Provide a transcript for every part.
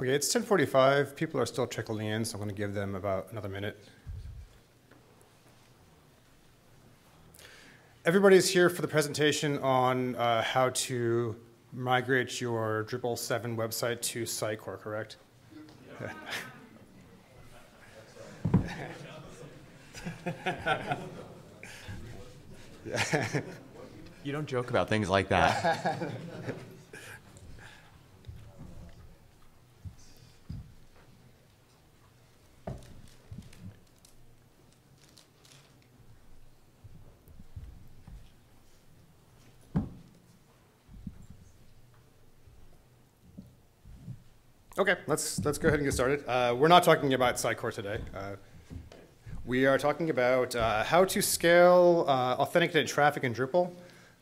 Okay, it's 10:45. People are still trickling in, so I'm going to give them about another minute. Everybody's here for the presentation on uh, how to migrate your Drupal 7 website to Sitecore, correct? Yeah. you don't joke about things like that. Okay, let's, let's go ahead and get started. Uh, we're not talking about Sitecore today. Uh, we are talking about uh, how to scale uh, authenticated traffic in Drupal.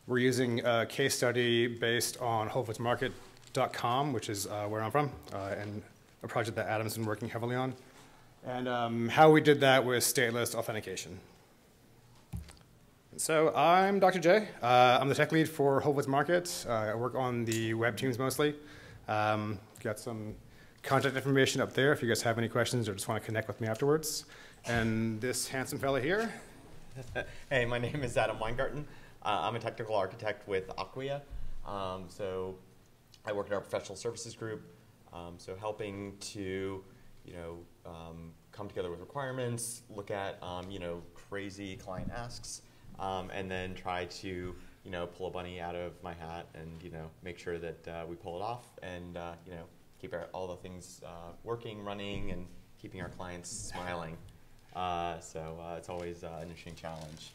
We're using a case study based on WholeFoodsMarket.com, which is uh, where I'm from, uh, and a project that Adam's been working heavily on. And um, how we did that with stateless authentication. So I'm Dr. J. am the tech lead for Whole Foods Market. I work on the web teams mostly. Um, got some contact information up there if you guys have any questions or just want to connect with me afterwards. And this handsome fella here. hey, my name is Adam Weingarten. Uh, I'm a technical architect with Acquia. Um, so I work in our professional services group. Um, so helping to, you know, um, come together with requirements, look at, um, you know, crazy client asks, um, and then try to, you know, pull a bunny out of my hat and, you know, make sure that uh, we pull it off and, uh, you know, keep our, all the things uh, working, running, and keeping our clients smiling. Uh, so uh, it's always uh, an interesting challenge.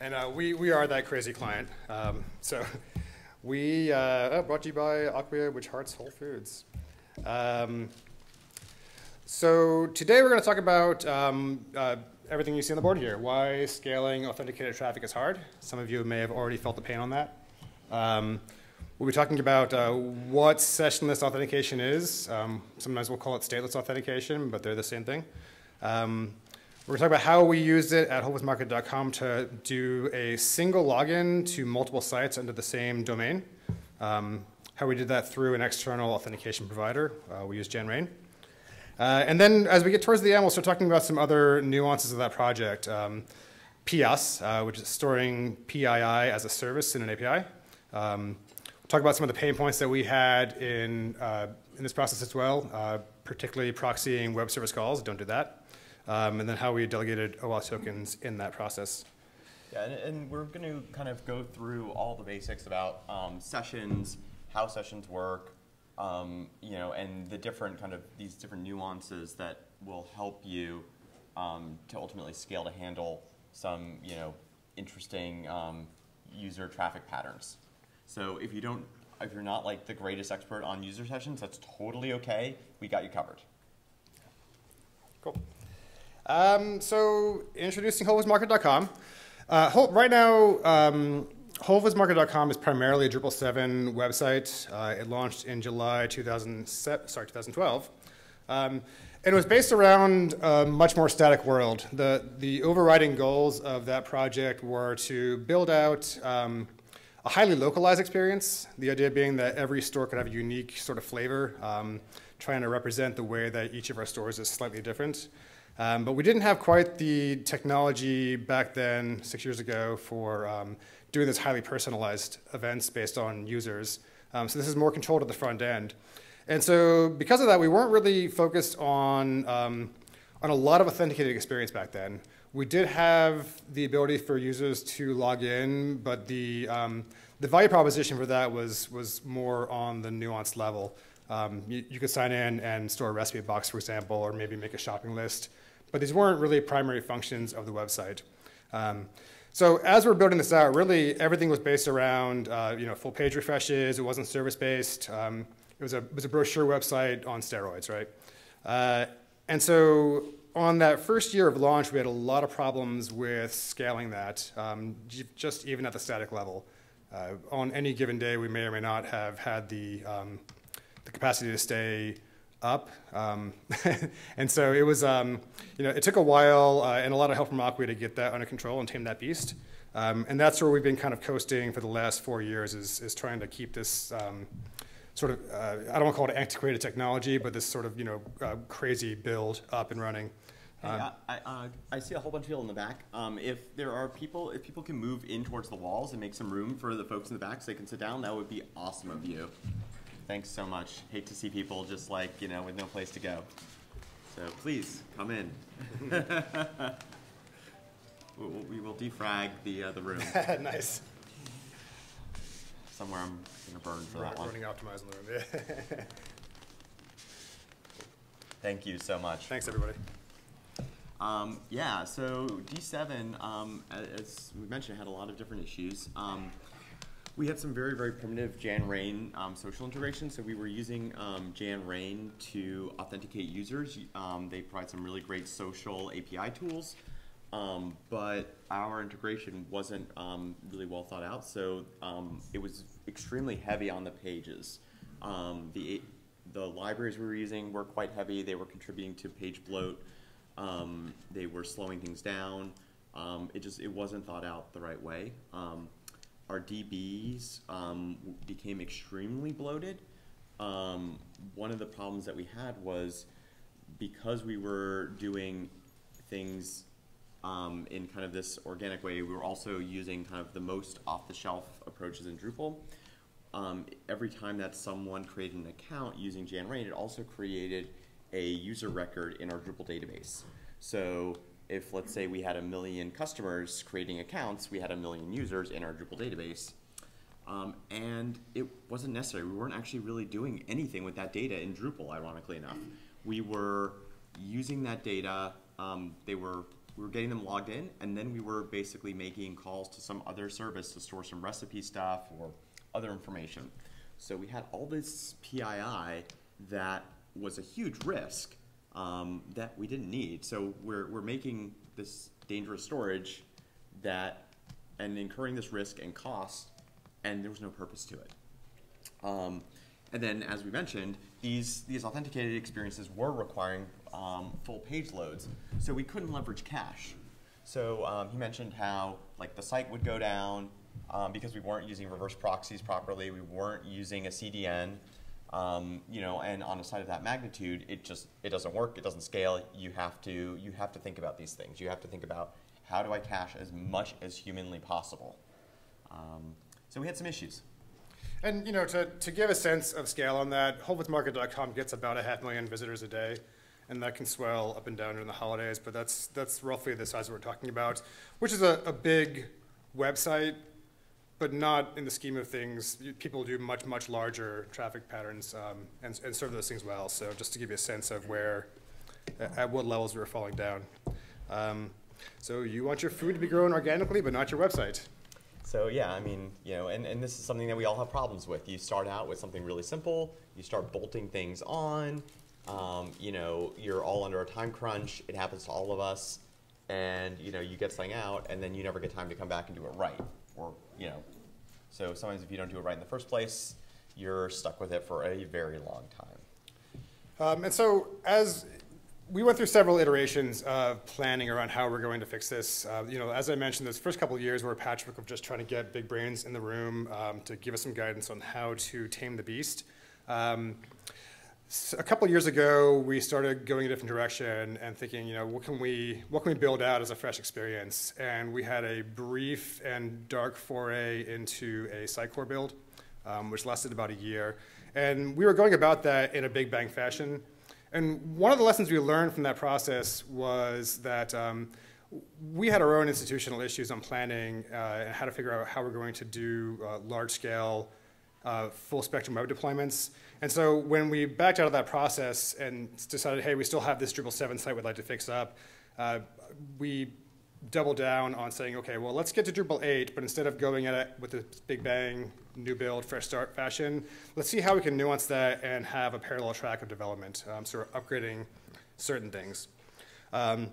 And uh, we, we are that crazy client. Um, so we, oh, brought to you by Acquia, which hearts Whole Foods. Um, so today we're going to talk about um, everything you see on the board here. Why scaling authenticated traffic is hard. Some of you may have already felt the pain on that. We'll be talking about uh, what sessionless authentication is. Um, sometimes we'll call it stateless authentication, but they're the same thing. Um, we're going to talk about how we used it at WholeFoodsMarket.com to do a single login to multiple sites under the same domain. Um, how we did that through an external authentication provider. Uh, we use Janrain. Uh, and then as we get towards the end, we'll start talking about some other nuances of that project. Um, PS, uh, which is storing PII as a service in an API. Um, talk about some of the pain points that we had in, uh, in this process as well, uh, particularly proxying web service calls, don't do that, um, and then how we delegated OAuth tokens in that process. Yeah, and, and we're going to kind of go through all the basics about um, sessions, how sessions work, um, you know, and the different kind of these different nuances that will help you um, to ultimately scale to handle some, you know, interesting um, user traffic patterns. So if you don't, if you're not like the greatest expert on user sessions, that's totally okay. We got you covered. Cool. Um, so introducing WholeFoodsMarket.com. Uh, right now, um, is primarily a Drupal 7 website. Uh, it launched in July 2007, sorry, 2012. Um, and it was based around a much more static world. The, the overriding goals of that project were to build out um, a highly localized experience, the idea being that every store could have a unique sort of flavor, um, trying to represent the way that each of our stores is slightly different. Um, but we didn't have quite the technology back then, six years ago, for um, doing this highly personalized events based on users. Um, so this is more controlled at the front end. And so because of that, we weren't really focused on, um, on a lot of authenticated experience back then. We did have the ability for users to log in, but the, um, the value proposition for that was, was more on the nuanced level. Um, you, you, could sign in and store a recipe box, for example, or maybe make a shopping list. But these weren't really primary functions of the website. Um, so as we're building this out, really everything was based around uh, you know, full page refreshes. It wasn't service-based. Um, it, was a, it was a brochure website on steroids, right? Uh, and so on that first year of launch, we had a lot of problems with scaling that, um, just even at the static level. Uh, on any given day, we may or may not have had the, um, the capacity to stay up. Um, and so it was, um, you know, it took a while uh, and a lot of help from Acquia to get that under control and tame that beast. Um, and that's where we've been kind of coasting for the last four years is, is trying to keep this, um, sort of, uh, I don't want to call it antiquated technology, but this sort of, you know, uh, crazy build up and running. Hey, Um, I, I, uh, I see a whole bunch of people in the back. Um, if there are people, if people can move in towards the walls and make some room for the folks in the back so they can sit down, that would be awesome of you. Thanks so much. Hate to see people just like, you know, with no place to go. So please, come in. We will- defrag the, uh, the room. nice. Somewhere I'm gonna burn for that one. Running optimized in the room. Yeah. Thank you so much. Thanks, everybody. Um, yeah, so D7, um, as we mentioned, had a lot of different issues. Um, we had some very, very primitive Janrain um, social integration. So we were using um, Janrain to authenticate users. Um, they provide some really great social API tools, but our integration wasn't really well thought out. So it was extremely heavy on the pages. The the libraries we were using were quite heavy. They were contributing to page bloat. Um, they were slowing things down. Um, it just it wasn't thought out the right way. Um, our DBs um, became extremely bloated. Um, one of the problems that we had was because we were doing things um, in kind of this organic way, we were also using kind of the most off-the-shelf approaches in Drupal. Every time that someone created an account using Janrain, it also created a user record in our Drupal database. So if, let's say, we had a million customers creating accounts, we had a million users in our Drupal database. Um, and it wasn't necessary. We weren't actually really doing anything with that data in Drupal, ironically enough. We were using that data, um, they were, we were getting them logged in, and then we were basically making calls to some other service to store some recipe stuff or other information. So we had all this PII that was a huge risk um, that we didn't need. So we're, we're making this dangerous storage that, and incurring this risk and cost, and there was no purpose to it. Um, and then, as we mentioned, these, these authenticated experiences were requiring um, full page loads, so we couldn't leverage cache. So um, he mentioned how like the site would go down um, because we weren't using reverse proxies properly, we weren't using a CDN, um, you know, and on a site of that magnitude, it just it doesn't work, it doesn't scale. You have to you have to think about these things. You have to think about how do I cache as much as humanly possible. Um, so we had some issues. And you know, to, to give a sense of scale on that, WholeFoodsMarket.com gets about a half million visitors a day, and that can swell up and down during the holidays. But that's that's roughly the size we're talking about, which is a, a big website, but not in the scheme of things. People do much much larger traffic patterns um, and and serve those things well. So just to give you a sense of where, at at what levels we were falling down. Um, so you want your food to be grown organically, but not your website. So yeah, I mean, you know, and, and this is something that we all have problems with. You start out with something really simple, you start bolting things on, um, you know, you're all under a time crunch, it happens to all of us, and you know, you get something out and then you never get time to come back and do it right. Or, you know, so sometimes if you don't do it right in the first place, you're stuck with it for a very long time. Um, and so as we went through several iterations of planning around how we're going to fix this. Uh, you know, as I mentioned, those first couple of years were a patchwork of just trying to get big brains in the room um, to give us some guidance on how to tame the beast. Um, a couple years ago, we started going a different direction and thinking, you know, what can we what can we build out as a fresh experience? And we had a brief and dark foray into a Sitecore build, um, which lasted about a year. And we were going about that in a big bang fashion. And one of the lessons we learned from that process was that um, we had our own institutional issues on planning uh, and how to figure out how we're going to do uh, large scale, uh, full spectrum web deployments. And so when we backed out of that process and decided, hey, we still have this Drupal 7 site we'd like to fix up, uh, we doubled down on saying, okay, well, let's get to Drupal 8, but instead of going at it with a big bang, new build, fresh start fashion, let's see how we can nuance that and have a parallel track of development. Um, so we're upgrading certain things. Um,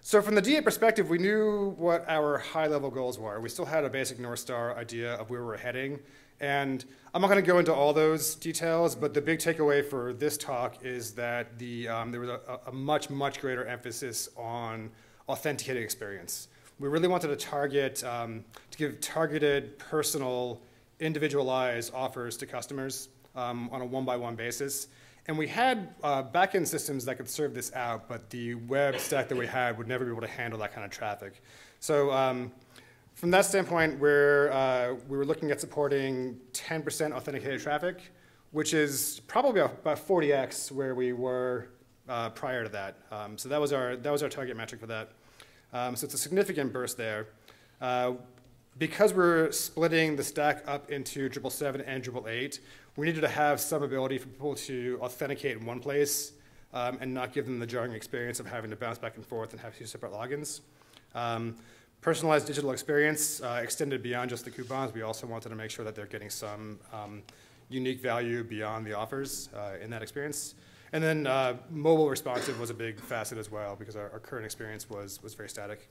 so from the DA perspective, we knew what our high-level goals were. We still had a basic North Star idea of where we were heading. And I'm not going to go into all those details, but the big takeaway for this talk is that the, um, there was a, a much, much greater emphasis on authenticated experience. We really wanted to target, um, to give targeted, personal individualized offers to customers um, on a one-by-one basis. And we had uh, backend systems that could serve this out, but the web stack that we had would never be able to handle that kind of traffic. So um, from that standpoint, we're, uh, we were looking at supporting 10% authenticated traffic, which is probably about 40x where we were uh, prior to that. Um, so that was, our, that was our target metric for that. Um, so it's a significant burst there. Uh, because we're splitting the stack up into Drupal 7 and Drupal 8, we needed to have some ability for people to authenticate in one place um, and not give them the jarring experience of having to bounce back and forth and have two separate logins. Um, personalized digital experience uh, extended beyond just the coupons. We also wanted to make sure that they're getting some um, unique value beyond the offers uh, in that experience. And then uh, mobile responsive was a big facet as well because our, our current experience was, was very static.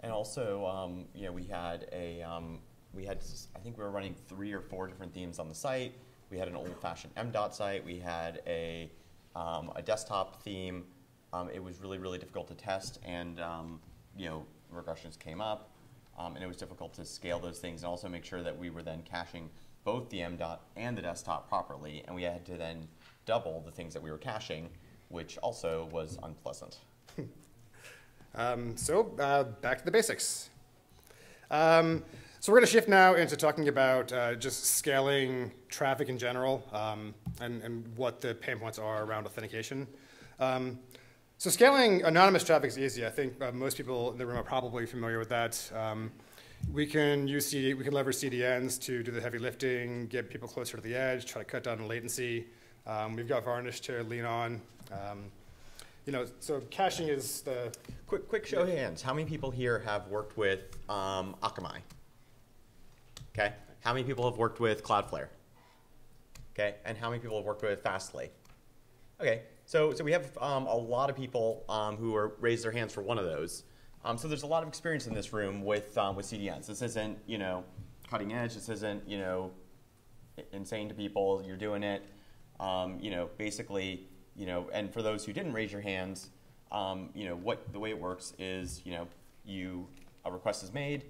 And also, um, you know, we had a, um, we had, I think we were running three or four different themes on the site. We had an old-fashioned M-dot site. We had a, um, a desktop theme. Um, it was really, really difficult to test, and um, you know, regressions came up, um, and it was difficult to scale those things and also make sure that we were then caching both the M-dot and the desktop properly, and we had to then double the things that we were caching, which also was unpleasant. um, so uh, back to the basics. Um, so we're going to shift now into talking about uh, just scaling traffic in general um, and, and, what the pain points are around authentication. Um, so scaling anonymous traffic is easy. I think uh, most people in the room are probably familiar with that. Um, we can use CD, we can leverage CDNs to do the heavy lifting, get people closer to the edge, try to cut down on latency. Um, we've got Varnish to lean on. Um, you know, so caching is the quick quick show of hands. How many people here have worked with um, Akamai? Okay. How many people have worked with Cloudflare? Okay. And how many people have worked with Fastly? Okay. So, so we have um, a lot of people um, who are raised their hands for one of those. Um, so there's a lot of experience in this room with um, with CDNs. This isn't you know cutting edge. This isn't you know insane to people. You're doing it. Um, you know basically you know. And for those who didn't raise your hands, um, you know what the way it works is you know you a request is made.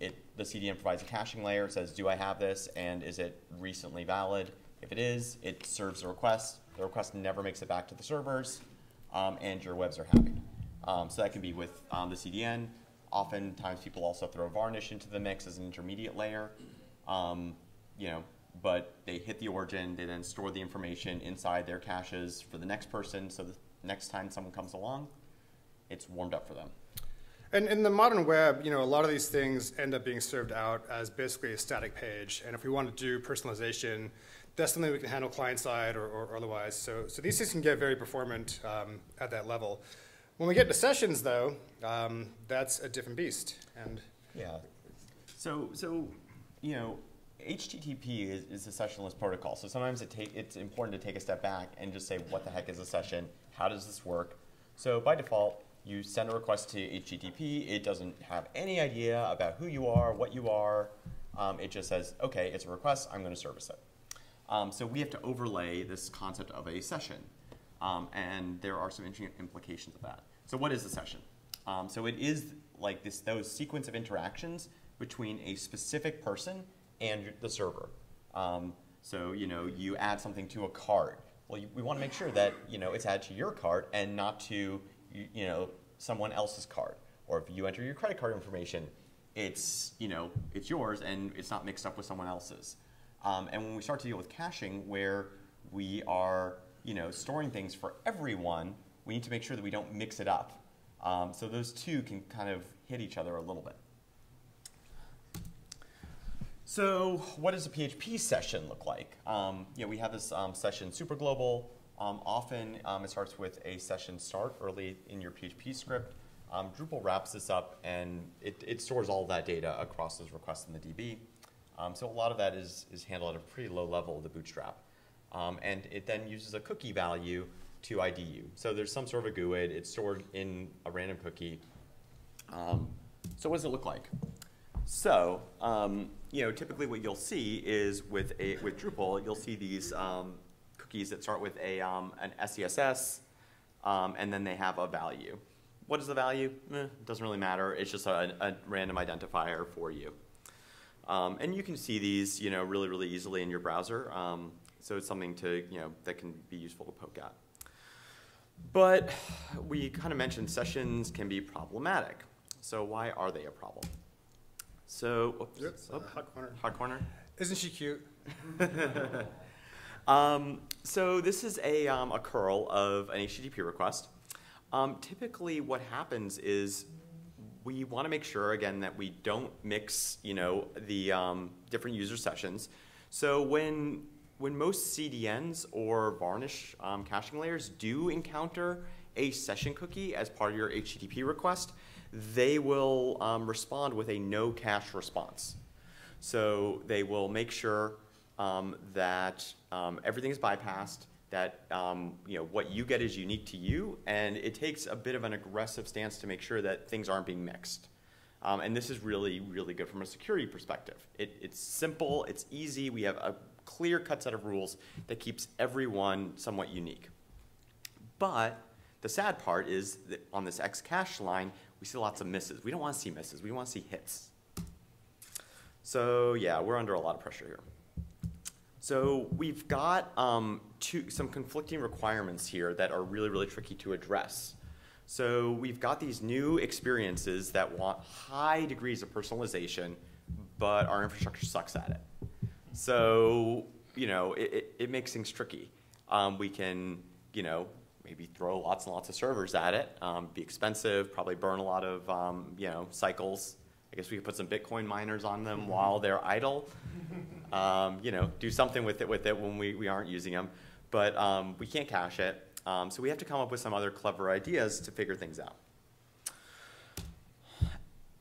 it the CDN provides a caching layer, It says, do I have this, and is it recently valid? If it is, it serves the request. The request never makes it back to the servers, um, and your webs are happy. Um, so that can be with um, the CDN. Oftentimes, people also throw Varnish into the mix as an intermediate layer. Um, you know, but they hit the origin. They then store the information inside their caches for the next person. So the next time someone comes along, it's warmed up for them. And in the modern web, you know, a lot of these things end up being served out as basically a static page. And if we want to do personalization, that's something we can handle client side or, or otherwise. So, so these things can get very performant um, at that level. When we get to sessions, though, um, that's a different beast. And yeah, so so you know, HTTP is, is a sessionless protocol. So sometimes it take, it's important to take a step back and just say, what the heck is a session? How does this work? So by default, you send a request to HTTP. It doesn't have any idea about who you are, what you are. Um, it just says, okay, it's a request. I'm going to service it. Um, so we have to overlay this concept of a session. Um, and there are some interesting implications of that. So what is a session? Um, so it is like this, those sequence of interactions between a specific person and the server. Um, so you know, you add something to a cart. Well, you, we want to make sure that you know it's added to your cart and not to you, you know someone else's card. Or if you enter your credit card information, it's you know it's yours and it's not mixed up with someone else's. Um, and when we start to deal with caching, where we are you know storing things for everyone, we need to make sure that we don't mix it up. Um, so those two can kind of hit each other a little bit. So what does a PHP session look like? Um, you know, we have this um, session super global. Um, often um, it starts with a session start early in your PHP script. Um, Drupal wraps this up and it, it, stores all that data across those requests in the DB. Um, so a lot of that is, is handled at a pretty low level of the bootstrap. Um, and it then uses a cookie value to ID you. So there's some sort of a GUID. It's stored in a random cookie. Um, so what does it look like? So, you know, typically what you'll see is with, a, with Drupal, you'll see these cookies that start with a, um, an SCSS, um, and then they have a value. What is the value? Eh, it doesn't really matter. It's just a, a random identifier for you. Um, and you can see these, you know, really, really easily in your browser. Um, so it's something to, you know, that can be useful to poke at. But we kind of mentioned sessions can be problematic. So why are they a problem? So, oops, uh, oh, hot corner. hot corner. Isn't she cute? Um, so this is a, um, a curl of an HTTP request. Um, typically what happens is we want to make sure, again, that we don't mix, you know, the um, different user sessions. So when, when most CDNs or varnish um, caching layers do encounter a session cookie as part of your HTTP request, they will um, respond with a no cache response. So they will make sure um, that um, everything is bypassed, that um, you know what you get is unique to you, and it takes a bit of an aggressive stance to make sure that things aren't being mixed. Um, and this is really, really good from a security perspective. It, it's simple, it's easy, we have a clear-cut set of rules that keeps everyone somewhat unique. But the sad part is that on this X cache line, we see lots of misses. We don't want to see misses, we want to see hits. So yeah, we're under a lot of pressure here. So we've got um, two, some conflicting requirements here that are really, really tricky to address. So we've got these new experiences that want high degrees of personalization, but our infrastructure sucks at it. So, you know, it, it, it makes things tricky. Um, we can, you know, maybe throw lots and lots of servers at it, um, be expensive, probably burn a lot of, um, you know, cycles. I guess we could put some Bitcoin miners on them while they're idle. Um, you know, do something with it with it when we, we aren't using them. But um, we can't cache it. Um, so we have to come up with some other clever ideas to figure things out.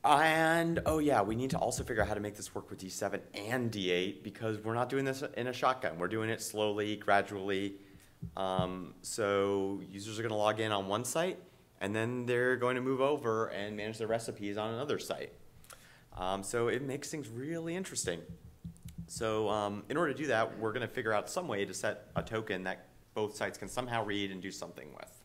And, oh yeah, we need to also figure out how to make this work with D7 and D8 because we're not doing this in a shotgun. We're doing it slowly, gradually. Um, so users are going to log in on one site, and then they're going to move over and manage their recipes on another site. Um, so it makes things really interesting. So um, in order to do that, we're going to figure out some way to set a token that both sites can somehow read and do something with.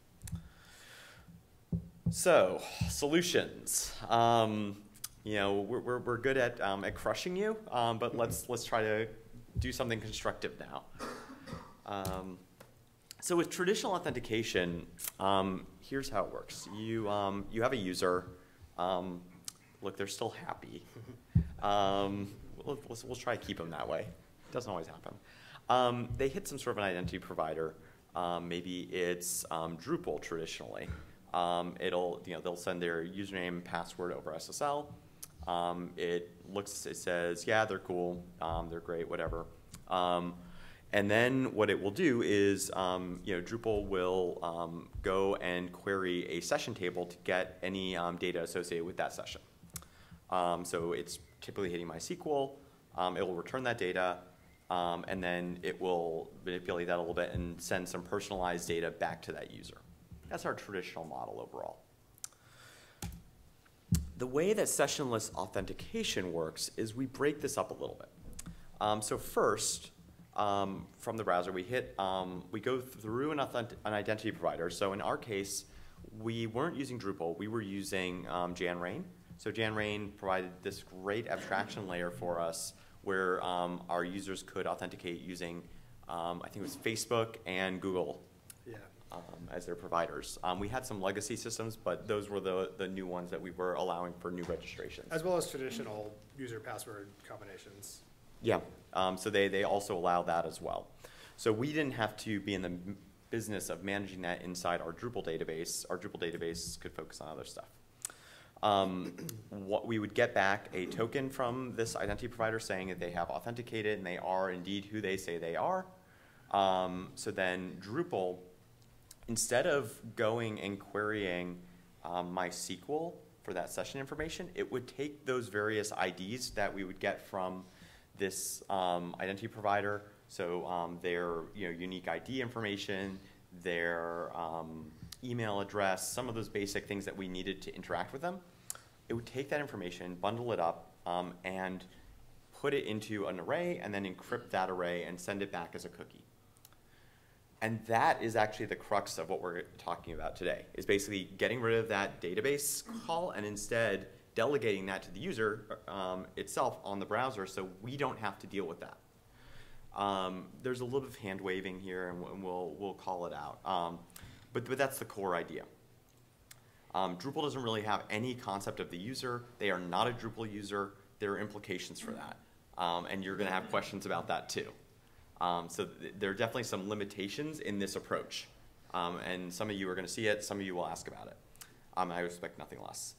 So, solutions. Um, you know, we're, we're, we're good at, um, at crushing you, um, but let's, let's try to do something constructive now. Um, so with traditional authentication, um, here's how it works. You, um, you have a user. Um, look, they're still happy. Um, we'll, we'll, we'll, try to keep them that way. It doesn't always happen. Um, they hit some sort of an identity provider. Um, maybe it's Drupal traditionally. it'll, you know, they'll send their username and password over SSL. it looks, it says, yeah, they're cool, they're great, whatever. And then what it will do is, um, you know, Drupal will um, go and query a session table to get any um, data associated with that session. Um, so it's typically hitting MySQL. Um, it will return that data, um, and then it will manipulate that a little bit and send some personalized data back to that user. That's our traditional model overall. The way that sessionless authentication works is we break this up a little bit. so first, um, from the browser, we hit, um, we go through an, an, identity provider. So in our case, we weren't using Drupal, we were using um, Janrain. So Janrain provided this great abstraction layer for us where um, our users could authenticate using, um, I think it was Facebook and Google yeah. Um, as their providers. we had some legacy systems, but those were the, the new ones that we were allowing for new registrations. As well as traditional user password combinations. Yeah, um, so they, they also allow that as well. So we didn't have to be in the business of managing that inside our Drupal database. Our Drupal database could focus on other stuff. Um, what we would get back a token from this identity provider saying that they have authenticated and they are indeed who they say they are. Um, so then Drupal, instead of going and querying um, MySQL for that session information, it would take those various IDs that we would get from this um, identity provider, so um, their you know, unique ID information, their um, email address, some of those basic things that we needed to interact with them, it would take that information, bundle it up, um, and put it into an array, and then encrypt that array and send it back as a cookie. And that is actually the crux of what we're talking about today, is basically getting rid of that database call and instead delegating that to the user um, itself on the browser so we don't have to deal with that. Um, there's a little bit of hand waving here, and we'll, we'll call it out. Um, but, but that's the core idea. Um, Drupal doesn't really have any concept of the user. They are not a Drupal user. There are implications for that. Um, and you're going to have questions about that too. Um, so th there are definitely some limitations in this approach. Um, and some of you are going to see it. Some of you will ask about it. Um, I expect nothing less.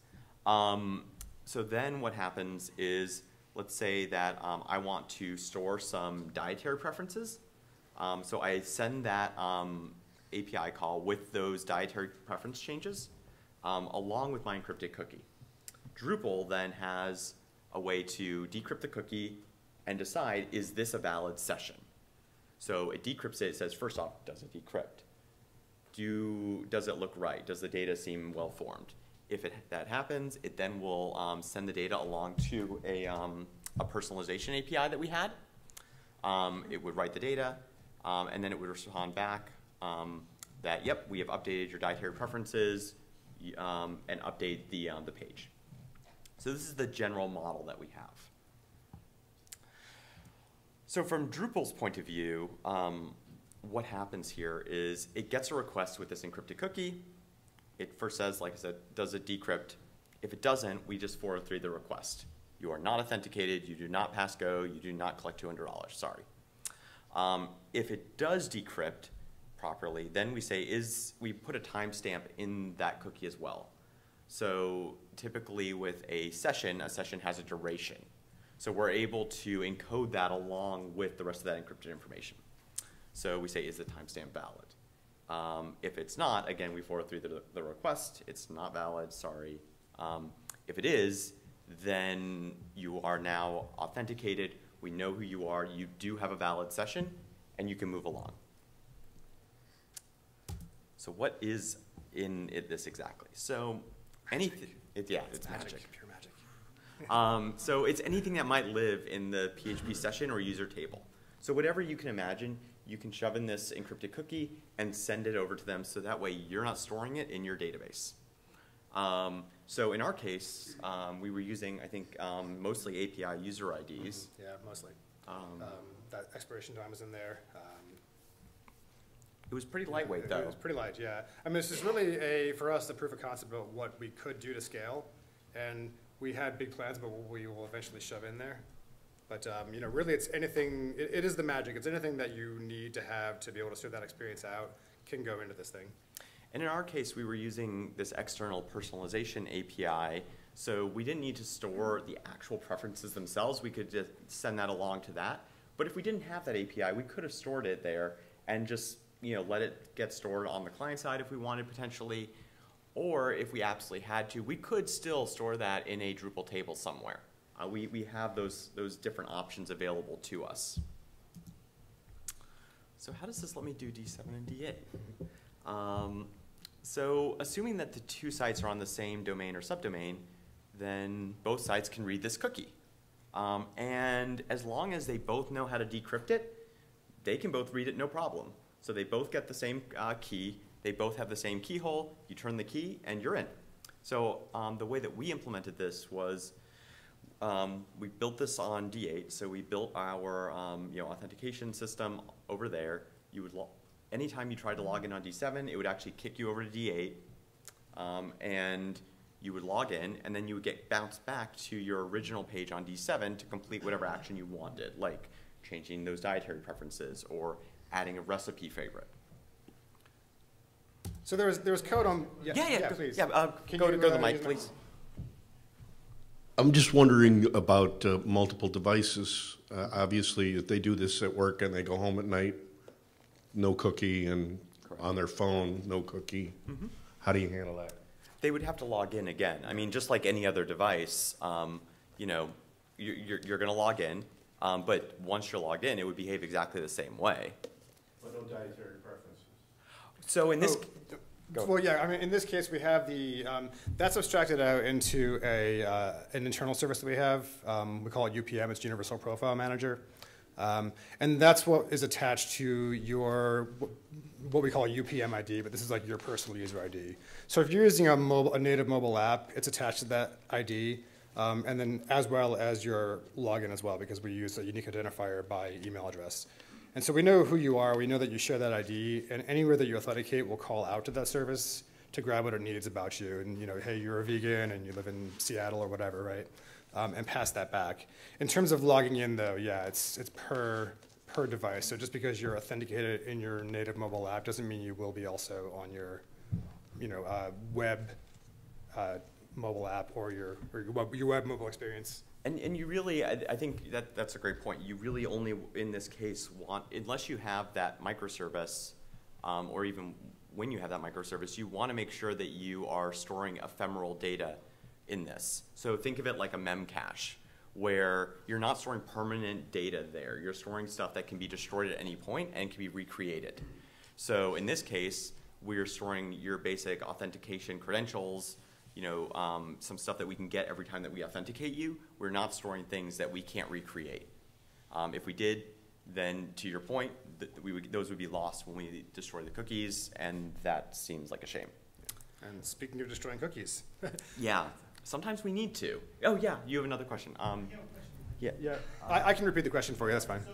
Um, so then what happens is, let's say that I want to store some dietary preferences. so I send that API call with those dietary preference changes um, along with my encrypted cookie. Drupal then has a way to decrypt the cookie and decide, is this a valid session? So it decrypts it, it says, first off, does it decrypt? Do, does it look right? Does the data seem well formed? If it, that happens, it then will um, send the data along to a, um, a personalization API that we had. Um, it would write the data, um, and then it would respond back um, that, yep, we have updated your dietary preferences, um, and update the, um, the page. So this is the general model that we have. So from Drupal's point of view, um, what happens here is it gets a request with this encrypted cookie. It first says, like I said, does it decrypt? If it doesn't, we just forward through the request. You are not authenticated, you do not pass go, you do not collect $200, sorry. Um, if it does decrypt, properly, then we say is, we put a timestamp in that cookie as well. So typically with a session, a session has a duration. So we're able to encode that along with the rest of that encrypted information. So we say, is the timestamp valid? Um, if it's not, again, we forward through the, the request. It's not valid, sorry. Um, if it is, then you are now authenticated. We know who you are. You do have a valid session, and you can move along. So what is in it, this exactly? So anything, it, yeah, it's, it's magic. magic. Pure magic. um, so it's anything that might live in the PHP session or user table. So whatever you can imagine, you can shove in this encrypted cookie and send it over to them so that way you're not storing it in your database. Um, so in our case, um, we were using, I think, um, mostly API user IDs. Mm -hmm. Yeah, mostly. Um, um, that expiration time is in there. Um, it was pretty lightweight, though. It was pretty light, yeah. I mean, this is really a, for us, the proof of concept of what we could do to scale. And we had big plans, but we will eventually shove in there. But, um, you know, really it's anything, it, it is the magic. It's anything that you need to have to be able to sort that experience out can go into this thing. And in our case, we were using this external personalization API, so we didn't need to store the actual preferences themselves. We could just send that along to that. But if we didn't have that API, we could have stored it there and just you know, let it get stored on the client side if we wanted potentially, or if we absolutely had to, we could still store that in a Drupal table somewhere. Uh, we, we have those, those different options available to us. So how does this let me do D7 and D8? Um, so assuming that the two sites are on the same domain or subdomain, then both sites can read this cookie. Um, and as long as they both know how to decrypt it, they can both read it no problem. So they both get the same uh, key. They both have the same keyhole. You turn the key, and you're in. So um, the way that we implemented this was um, we built this on D8. So we built our um, you know authentication system over there. You would anytime you tried to log in on D7, it would actually kick you over to D8, um, and you would log in, and then you would get bounced back to your original page on D7 to complete whatever action you wanted, like changing those dietary preferences or adding a recipe favorite. So there was, there was code on, yeah, yeah, yeah, please. Yeah, uh, Can go, you, to, go to the uh, mic, please. I'm just wondering about uh, multiple devices. Uh, obviously, if they do this at work and they go home at night, no cookie, and Correct. on their phone, no cookie. Mm -hmm. How do you handle that? They would have to log in again. I mean, just like any other device, um, you know, you're, you're, you're going to log in, um, but once you're logged in, it would behave exactly the same way no dietary preferences. So in this, oh, well, yeah, I mean, in this case, we have the, um, that's abstracted out into a, uh, an internal service that we have. Um, we call it UPM, it's Universal Profile Manager. Um, and that's what is attached to your, what we call a UPM ID, but this is like your personal user ID. So if you're using a, mobile, a native mobile app, it's attached to that ID. Um, and then as well as your login as well, because we use a unique identifier by email address. And so we know who you are, we know that you share that ID, and anywhere that you authenticate will call out to that service to grab what it needs about you. And, you know, hey, you're a vegan and you live in Seattle or whatever, right? Um, and pass that back. In terms of logging in, though, yeah, it's, it's per, per device. So just because you're authenticated in your native mobile app doesn't mean you will be also on your, you know, uh, web uh, mobile app or your, or your web, your web mobile experience. And, and you really, I, I think that, that's a great point. You really only, in this case, want, unless you have that microservice, um, or even when you have that microservice, you want to make sure that you are storing ephemeral data in this. So think of it like a memcache, where you're not storing permanent data there. You're storing stuff that can be destroyed at any point and can be recreated. So in this case, we're storing your basic authentication credentials, you know, um, some stuff that we can get every time that we authenticate you. We're not storing things that we can't recreate. Um, if we did, then to your point, th we would, those would be lost when we destroy the cookies, and that seems like a shame. And speaking of destroying cookies, Yeah, sometimes we need to. Oh yeah, you have another question. Um, yeah. yeah, I, I can repeat the question for you. That's fine. So,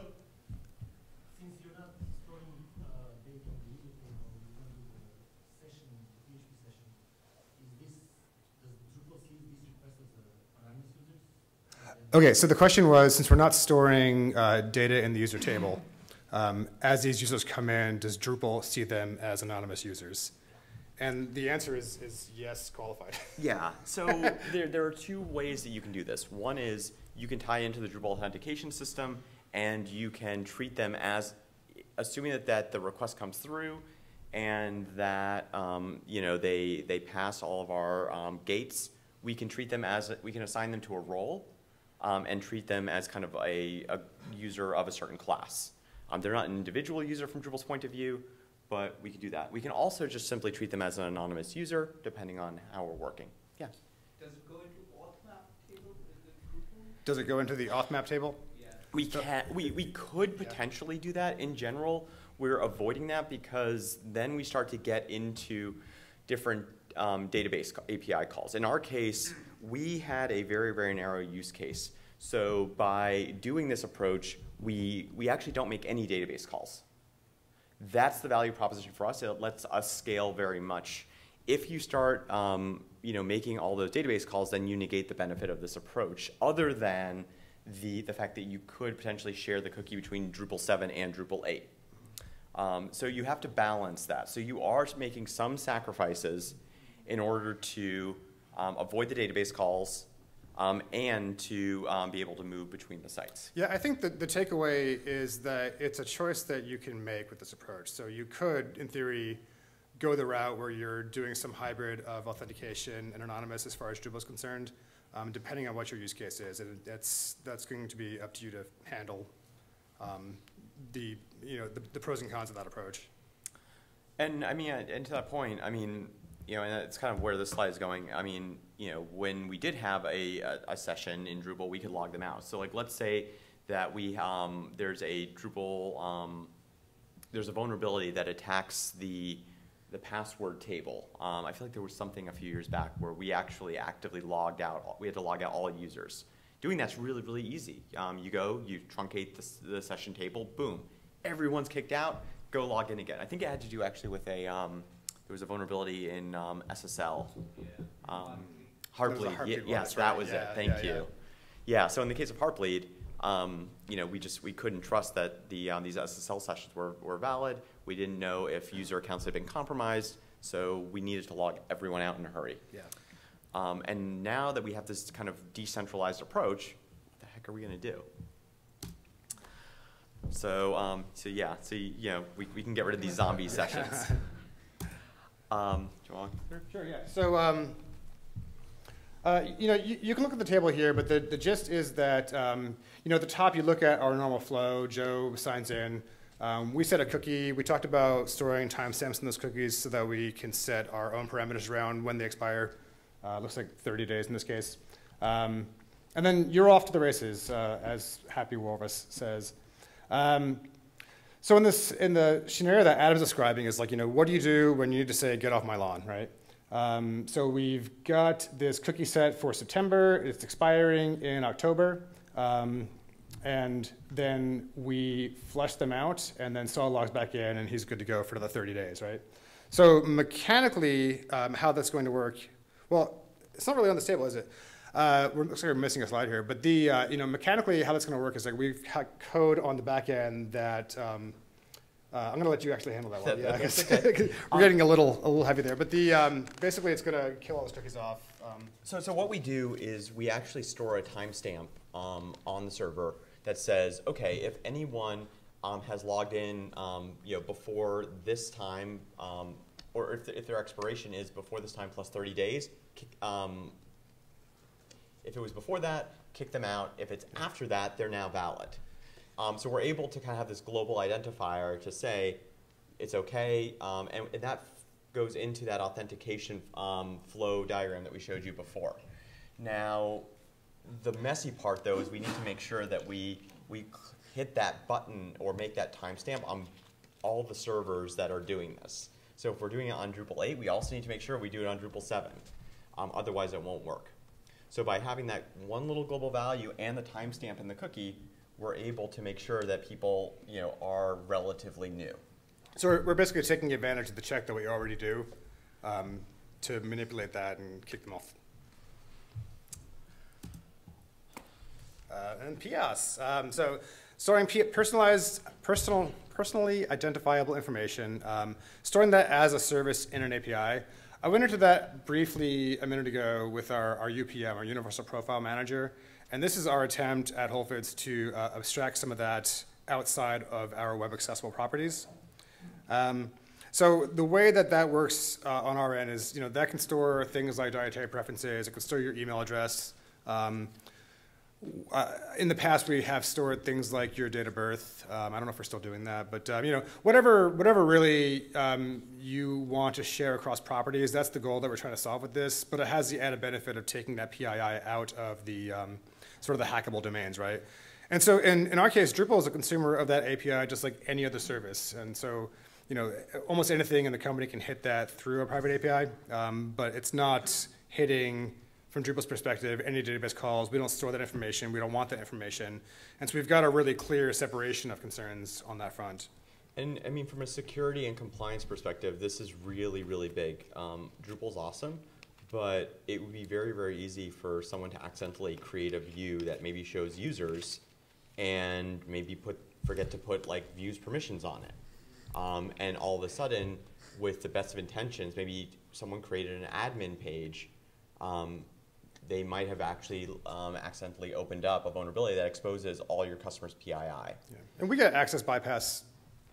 since you're not storing uh, data on the user table, you're going to do the session, the PHP session, is this, does Drupal see this request as a anonymous users? And then- Okay, so the question was, since we're not storing uh, data in the user table, um, as these users come in, does Drupal see them as anonymous users? And the answer is, is yes, qualified. Yeah, so there, there are two ways that you can do this. One is you can tie into the Drupal authentication system and you can treat them as, assuming that, that the request comes through and that um, you know, they, they pass all of our um, gates, we can treat them as, we can assign them to a role um, and treat them as kind of a, a user of a certain class. Um, they're not an individual user from Drupal's point of view, but we can do that. We can also just simply treat them as an anonymous user, depending on how we're working. Yeah. Does it go into auth map table the Does it go into the auth map table? Yeah. We So- can, we, we could potentially do that. In general, we're avoiding that because then we start to get into different um, database API calls. In our case, we had a very, very narrow use case. So by doing this approach, we, we actually don't make any database calls. That's the value proposition for us. It lets us scale very much. If you start, um, you know, making all those database calls, then you negate the benefit of this approach. Other than the the fact that you could potentially share the cookie between Drupal 7 and Drupal 8. Um, so you have to balance that. So you are making some sacrifices in order to um, avoid the database calls um, and to um, be able to move between the sites. Yeah, I think that the takeaway is that it's a choice that you can make with this approach. So you could, in theory, go the route where you're doing some hybrid of authentication and anonymous as far as Drupal is concerned, um, depending on what your use case is. And that's, that's going to be up to you to handle um, the, you know, the, the pros and cons of that approach. And I mean, and to that point, I mean, you know, and that's kind of where this slide is going. I mean, you know, when we did have a, a, a session in Drupal, we could log them out. So like, let's say that we, um, there's a Drupal, um, there's a vulnerability that attacks the, the password table. Um, I feel like there was something a few years back where we actually actively logged out, we had to log out all users. Doing that's really, really easy. Um, you go, you truncate the, the session table, boom, everyone's kicked out, go log in again. I think it had to do actually with a, um, there was a vulnerability in um, SSL. Um, There was a Heartbleed, Heartbleed yes, that right. was it, thank yeah, yeah. you. Yeah, so in the case of Heartbleed, um, you know, we just, we couldn't trust that the, um, these SSL sessions were, were valid. We didn't know if user accounts had been compromised, so we needed to log everyone out in a hurry. Yeah. Um, and now that we have this kind of decentralized approach, what the heck are we gonna do? So, um, so yeah, so, you know, we, we can get rid of these zombie sessions. Um, do you want? Sure, yeah. So, um, uh, you know, you, you can look at the table here, but the, the gist is that, um, you know, at the top you look at our normal flow. Joe signs in. Um, we set a cookie. We talked about storing timestamps in those cookies so that we can set our own parameters around when they expire. Uh, looks like 30 days in this case. Um, and then you're off to the races, uh, as Happy Walrus says. Um, so in this, in the scenario that Adam's describing is like, you know, what do you do when you need to say, get off my lawn, right? Um, so we've got this cookie set for September. It's expiring in October. Um, and then we flush them out, and then Saul logs back in, and he's good to go for another 30 days, right? So mechanically, um, how that's going to work, well, it's not really on the table, is it? Uh, we're, looks like we're missing a slide here, but the, uh, you know, mechanically how that's going to work is like we've got code on the back end that, um, uh, I'm going to let you actually handle that one. Yeah, That's 'cause- 'cause we're getting a little, a little heavy there, but the, um, basically it's going to kill all the cookies off. Um, So, so what we do is we actually store a timestamp um, on the server that says, okay, if anyone um, has logged in, um, you know, before this time, um, or if, if their expiration is before this time plus 30 days, um, if it was before that, kick them out. If it's after that, they're now valid. Um, so we're able to kind of have this global identifier to say it's okay, um, and, and that goes into that authentication um, flow diagram that we showed you before. Now, the messy part though is we need to make sure that we we hit that button or make that timestamp on all the servers that are doing this. So if we're doing it on Drupal 8, we also need to make sure we do it on Drupal 7. Um, otherwise, it won't work. So by having that one little global value and the timestamp in the cookie, we're able to make sure that people, you know, are relatively new. So we're, basically taking advantage of the check that we already do um, to manipulate that and kick them off. Uh, and PS. Um, so storing personalized, personal, personally identifiable information, um, storing that as a service in an API. I went into that briefly a minute ago with our, our UPM, our Universal Profile Manager, and this is our attempt at Whole Foods to uh, abstract some of that outside of our web accessible properties. Um, so the way that that works uh, on our end is, you know, that can store things like dietary preferences. It can store your email address. Um, uh, in the past, we have stored things like your date of birth. Um, I don't know if we're still doing that, but um, you know, whatever, whatever really um, you want to share across properties, that's the goal that we're trying to solve with this. But it has the added benefit of taking that PII out of the um, sort of the hackable domains, right? And so, in, in our case, Drupal is a consumer of that API just like any other service. And so, you know, almost anything in the company can hit that through a private API, um, but it's not hitting from Drupal's perspective, any database calls, we don't store that information, we don't want that information. And so we've got a really clear separation of concerns on that front. And I mean, from a security and compliance perspective, this is really, really big. Um, Drupal's awesome, but it would be very, very easy for someone to accidentally create a view that maybe shows users and maybe put forget to put like views permissions on it. Um, and all of a sudden, with the best of intentions, maybe someone created an admin page. Um, they might have actually um, accidentally opened up a vulnerability that exposes all your customers' PII. Yeah. And we get access bypass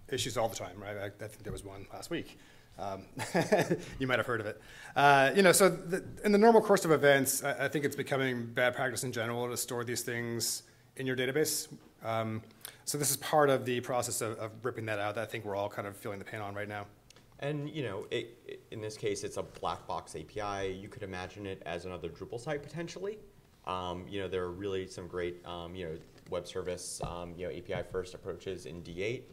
issues all the time, right? I, I think there was one last week. Um, you might have heard of it. Uh, you know, so the, in the normal course of events, I, I, think it's becoming bad practice in general to store these things in your database. Um, so this is part of the process of, of ripping that out that I think we're all kind of feeling the pain on right now. And you know, it, in this case, it's a black box API. You could imagine it as another Drupal site potentially. Um, you know, there are really some great, um, you know, web service, um, you know, API first approaches in D8.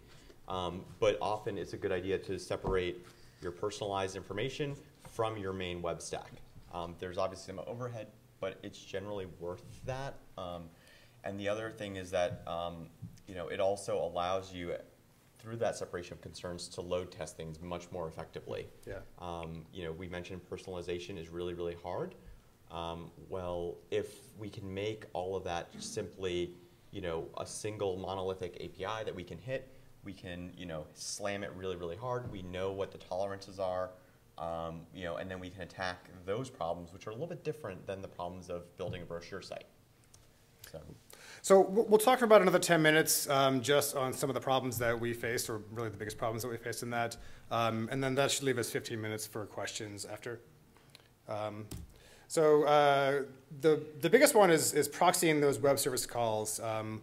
Um, but often it's a good idea to separate your personalized information from your main web stack. Um, there's obviously some overhead, but it's generally worth that. And the other thing is that, you know, it also allows you through that separation of concerns to load test things much more effectively. Yeah. Um, you know, we mentioned personalization is really, really hard. Um, well, if we can make all of that simply, you know, a single monolithic API that we can hit, we can, you know, slam it really, really hard. We know what the tolerances are, um, you know, and then we can attack those problems, which are a little bit different than the problems of building a brochure site. So. So we'll talk for about another 10 minutes um, just on some of the problems that we faced, or really the biggest problems that we faced in that. Um, and then that should leave us 15 minutes for questions after. Um, so uh, the, the biggest one is, is proxying those web service calls. Um,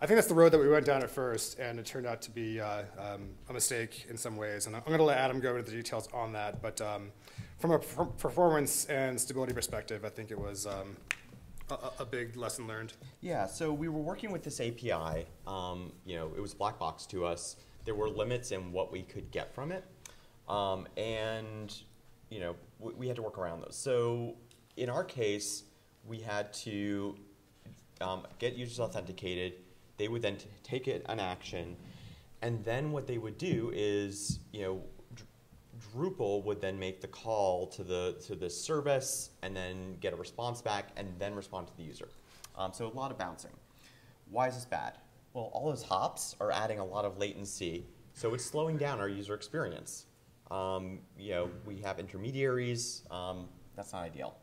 I think that's the road that we went down at first, and it turned out to be uh, um, a mistake in some ways. And I'm going to let Adam go into the details on that. But um, from a performance and stability perspective, I think it was a, a, big lesson learned? Yeah, so we were working with this API. Um, you know, it was black box to us. There were limits in what we could get from it, um, and you know, we, had to work around those. So in our case, we had to um, get users authenticated. They would then take it an action, and then what they would do is, you know, Drupal would then make the call to the to the service, and then get a response back, and then respond to the user. Um, so a lot of bouncing. Why is this bad? Well, all those hops are adding a lot of latency, so it's slowing down our user experience. Um, you know, we have intermediaries. Um, that's not ideal.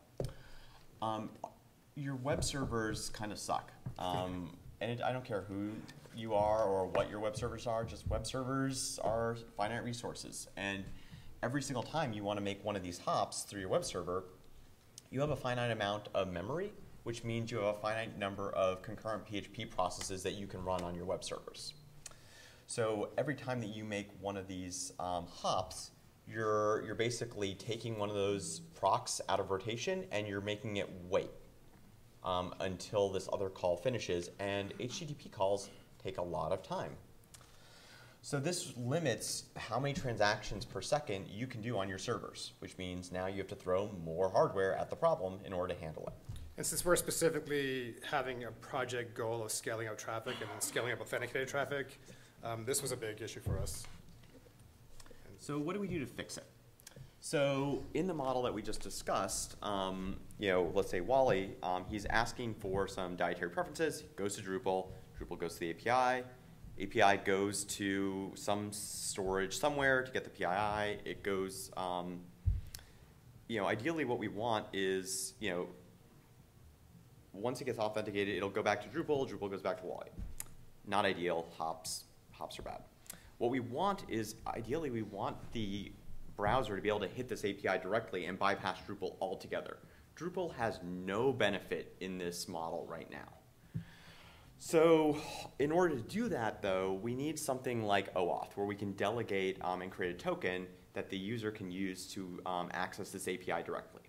Um, your web servers kind of suck. Um, and it, I don't care who you are or what your web servers are, just web servers are finite resources. And every single time you want to make one of these hops through your web server, you have a finite amount of memory, which means you have a finite number of concurrent PHP processes that you can run on your web servers. So every time that you make one of these um, hops, you're, you're basically taking one of those procs out of rotation and you're making it wait um, until this other call finishes. And HTTP calls take a lot of time. So this limits how many transactions per second you can do on your servers, which means now you have to throw more hardware at the problem in order to handle it. And since we're specifically having a project goal of scaling up traffic and scaling up authenticated traffic, um, this was a big issue for us. So what do we do to fix it? So in the model that we just discussed, um, you know, let's say Wally, um, he's asking for some dietary preferences, goes to Drupal, Drupal goes to the API, API goes to some storage somewhere to get the PII, it goes, um, you know, ideally what we want is, you know, once it gets authenticated, it'll go back to Drupal, Drupal goes back to Wally. Not ideal, hops, hops are bad. What we want is, ideally, we want the browser to be able to hit this API directly and bypass Drupal altogether. Drupal has no benefit in this model right now. So in order to do that, though, we need something like OAuth, where we can delegate um, and create a token that the user can use to um, access this API directly.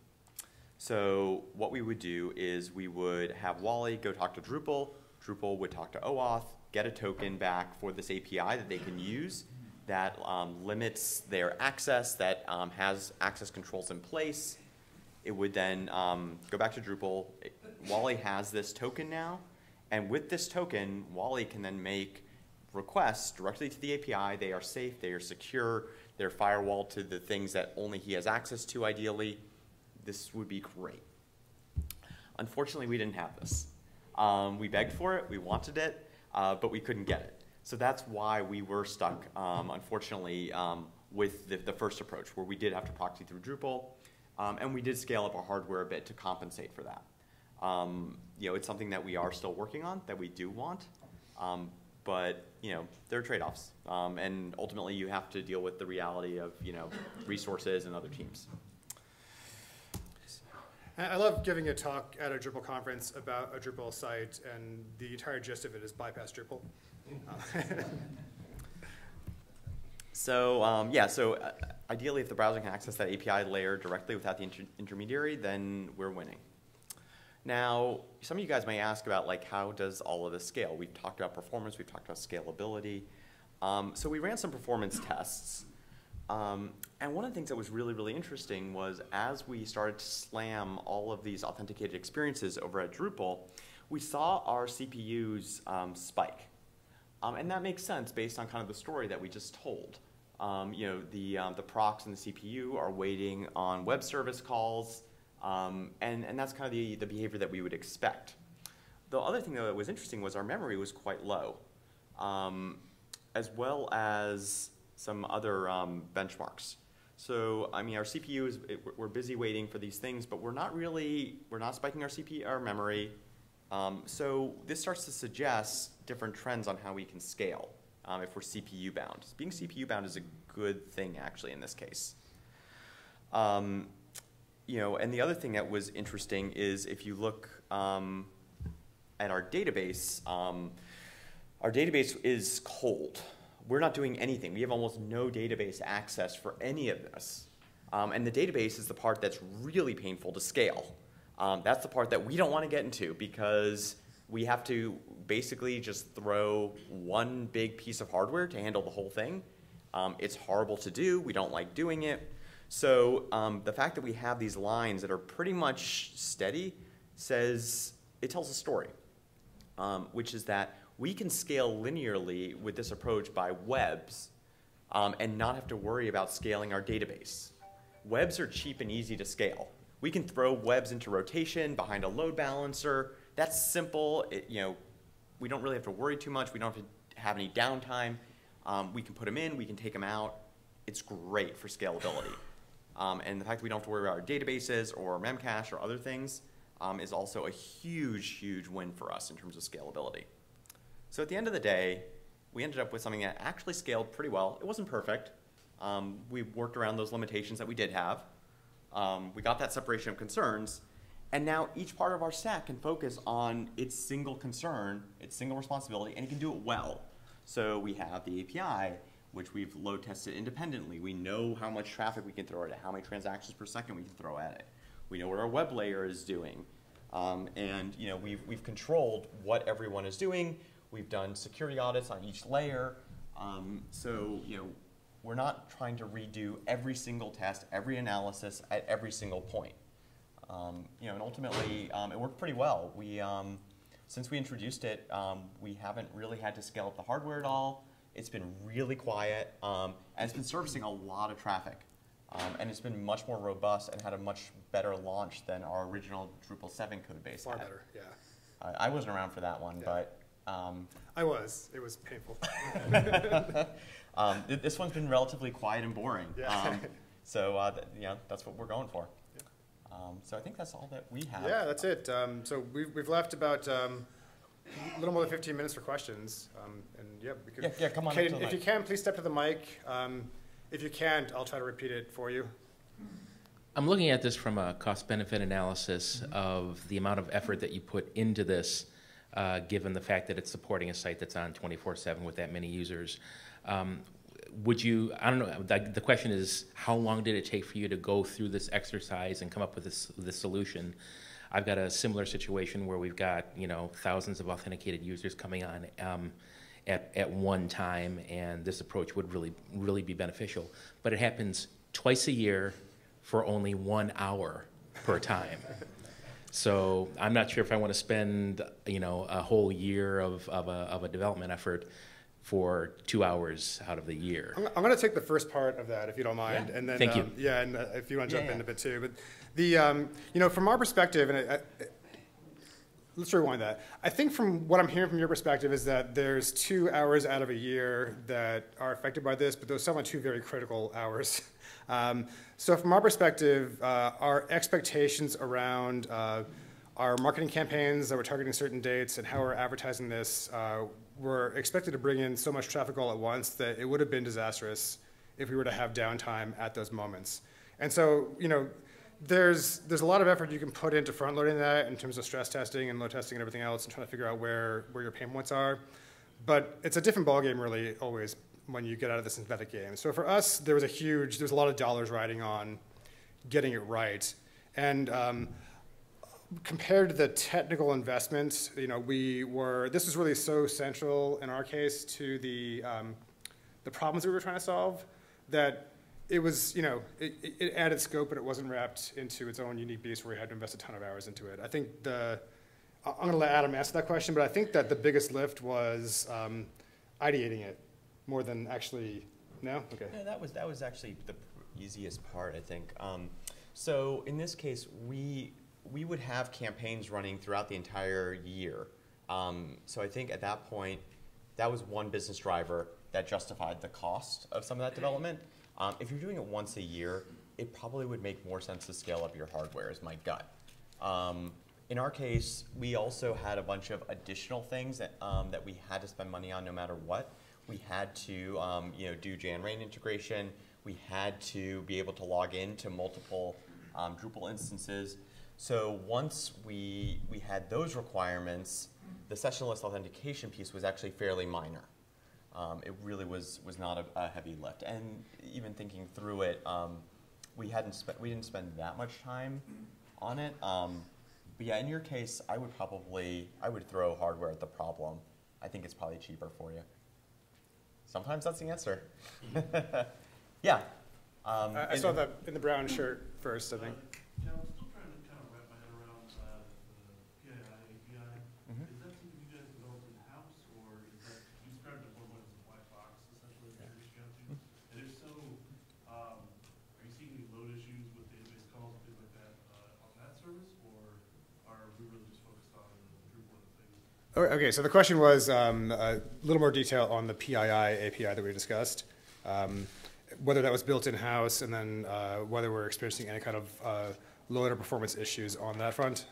So what we would do is we would have Wally go talk to Drupal, Drupal would talk to OAuth, get a token back for this API that they can use that um, limits their access, that um, has access controls in place. It would then um, go back to Drupal. Wally has this token now, and with this token, Wally can then make requests directly to the API. They are safe, they are secure, they're firewalled to the things that only he has access to ideally. This would be great. Unfortunately, we didn't have this. Um, we begged for it, we wanted it, uh, but we couldn't get it. So that's why we were stuck, um, unfortunately, um, with the, the first approach, where we did have to proxy through Drupal, um, and we did scale up our hardware a bit to compensate for that. Um, you know, it's something that we are still working on, that we do want, um, but you know, there are trade-offs, um, and ultimately, you have to deal with the reality of you know resources and other teams. I love giving a talk at a Drupal conference about a Drupal site, and the entire gist of it is bypass Drupal. So um, yeah, so uh, ideally, if the browser can access that API layer directly without the inter intermediary, then we're winning. Now, some of you guys may ask about like how does all of this scale? We've talked about performance, we've talked about scalability. Um, so we ran some performance tests. Um, and one of the things that was really, really interesting was as we started to slam all of these authenticated experiences over at Drupal, we saw our CPUs um, spike. Um, and that makes sense based on kind of the story that we just told. Um, you know, the, um, the procs and the CPU are waiting on web service calls, um, and, and that's kind of the, the behavior that we would expect. The other thing though that was interesting was our memory was quite low, um, as well as some other um, benchmarks. So, I mean, our CPU is, it, we're busy waiting for these things, but we're not really, we're not spiking our CPU, our memory. Um, so this starts to suggest different trends on how we can scale um, if we're CPU bound. Being CPU bound is a good thing actually in this case. Um, you know, and the other thing that was interesting is if you look um, at our database, um, our database is cold. We're not doing anything. We have almost no database access for any of this. Um, and the database is the part that's really painful to scale. Um, that's the part that we don't want to get into because we have to basically just throw one big piece of hardware to handle the whole thing. Um, it's horrible to do. We don't like doing it. So um, the fact that we have these lines that are pretty much steady says it tells a story, um, which is that we can scale linearly with this approach by webs um, and not have to worry about scaling our database. Webs are cheap and easy to scale. We can throw webs into rotation behind a load balancer. That's simple. It, you know, we don't really have to worry too much. We don't have to have any downtime. Um, we can put them in. We can take them out. It's great for scalability. Um, and the fact that we don't have to worry about our databases or Memcache or other things um, is also a huge, huge win for us in terms of scalability. So at the end of the day, we ended up with something that actually scaled pretty well. It wasn't perfect. Um, we worked around those limitations that we did have. Um, we got that separation of concerns, and now each part of our stack can focus on its single concern, its single responsibility, and it can do it well. So we have the API, which we've load tested independently. We know how much traffic we can throw at it, how many transactions per second we can throw at it. We know what our web layer is doing. Um, and you know, we've, we've controlled what everyone is doing. We've done security audits on each layer. Um, so you know, we're not trying to redo every single test, every analysis at every single point. Um, you know, and ultimately, um, it worked pretty well. We, um, since we introduced it, um, we haven't really had to scale up the hardware at all. It's been really quiet, um, and it's been servicing a lot of traffic. Um, and it's been much more robust and had a much better launch than our original Drupal 7 code base Far had. better, yeah. I, I wasn't around for that one, Yeah. but um, I was. It was painful. um, th- this one's been relatively quiet and boring. Yeah. Um, so uh, th- you know, that's what we're going for. Um, so I think that's all that we have. Yeah, that's it. Um, so we've, we've left about um, a little more than 15 minutes for questions. Um, and yeah, we could. Yeah, yeah, come on up to the if you can, please step to the mic. Um, if you can't, I'll try to repeat it for you. I'm looking at this from a cost-benefit analysis of the amount of effort that you put into this, uh, given the fact that it's supporting a site that's on 24/7 with that many users. Um, would you? I don't know. The, the question is, how long did it take for you to go through this exercise and come up with this this solution? I've got a similar situation where we've got you know thousands of authenticated users coming on. Um, at, at one time, and this approach would really, really be beneficial. But it happens twice a year for only one hour per time. So I'm not sure if I want to spend, you know, a whole year of, of, a, of a development effort for two hours out of the year. I'm, I'm going to take the first part of that, if you don't mind, Yeah. and then Thank you. um, yeah, and uh, if you want to Yeah, jump yeah. in a bit too. But the um, you know, from our perspective, and I, I, let's rewind that. I think from what I'm hearing from your perspective is that there's two hours out of a year that are affected by this, but those are two very critical hours. Um, so from our perspective, uh, our expectations around uh, our marketing campaigns that we're targeting certain dates and how we're advertising this uh, were expected to bring in so much traffic all at once that it would have been disastrous if we were to have downtime at those moments. And so, you know, there's there's a lot of effort you can put into front loading that in terms of stress testing and load testing and everything else and trying to figure out where where your pain points are. But it's a different ballgame really always when you get out of the synthetic game. So for us, there was a huge there's a lot of dollars riding on getting it right. And um, compared to the technical investments, you know, we were, this was really so central in our case to the, um, the problems we were trying to solve that it was, you know, it, it- added scope, but it wasn't wrapped into its own unique beast where we had to invest a ton of hours into it. I think the, I'm gonna let Adam answer that question, but I think that the biggest lift was um, ideating it more than actually, no? Okay. No, that was that was actually the easiest part, I think. Um, so in this case, we we would have campaigns running throughout the entire year. Um, so I think at that point, that was one business driver that justified the cost of some of that development. Um, if you're doing it once a year, it probably would make more sense to scale up your hardware, is my gut. Um, in our case, we also had a bunch of additional things that, um, that we had to spend money on no matter what. We had to, um, you know, do Janrain integration. We had to be able to log into multiple um, Drupal instances. So once we we had those requirements, the sessionless authentication piece was actually fairly minor. Um, it really was was not a, a heavy lift. And even thinking through it, um, we hadn't spent we didn't spend that much time on it. Um, but yeah, in your case, I would probably I would throw hardware at the problem. I think it's probably cheaper for you. Sometimes that's the answer. yeah. Um, I, I saw that in the brown shirt first, I think. Yeah, I'm still trying to kind of wrap my head around uh, the PII API. Mhm. Is that something you guys developed in-house, or is that, you described it more like as a black box essentially that you're reaching out to? And if so, um, are you seeing any load issues with database calls and things like that uh, on that service, or are we really just focused on the Drupal and things? Oh, Okay, so the question was um, a little more detail on the PII API that we discussed, um, whether that was built in-house, and then uh, whether we're experiencing any kind of uh, load or performance issues on that front.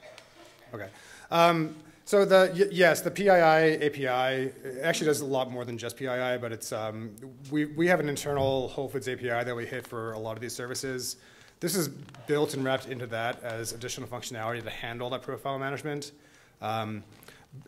Okay. Um, so the yes, the PII API actually does a lot more than just PII, but it's um, we we have an internal Whole Foods API that we hit for a lot of these services. This is built and wrapped into that as additional functionality to handle that profile management. Um,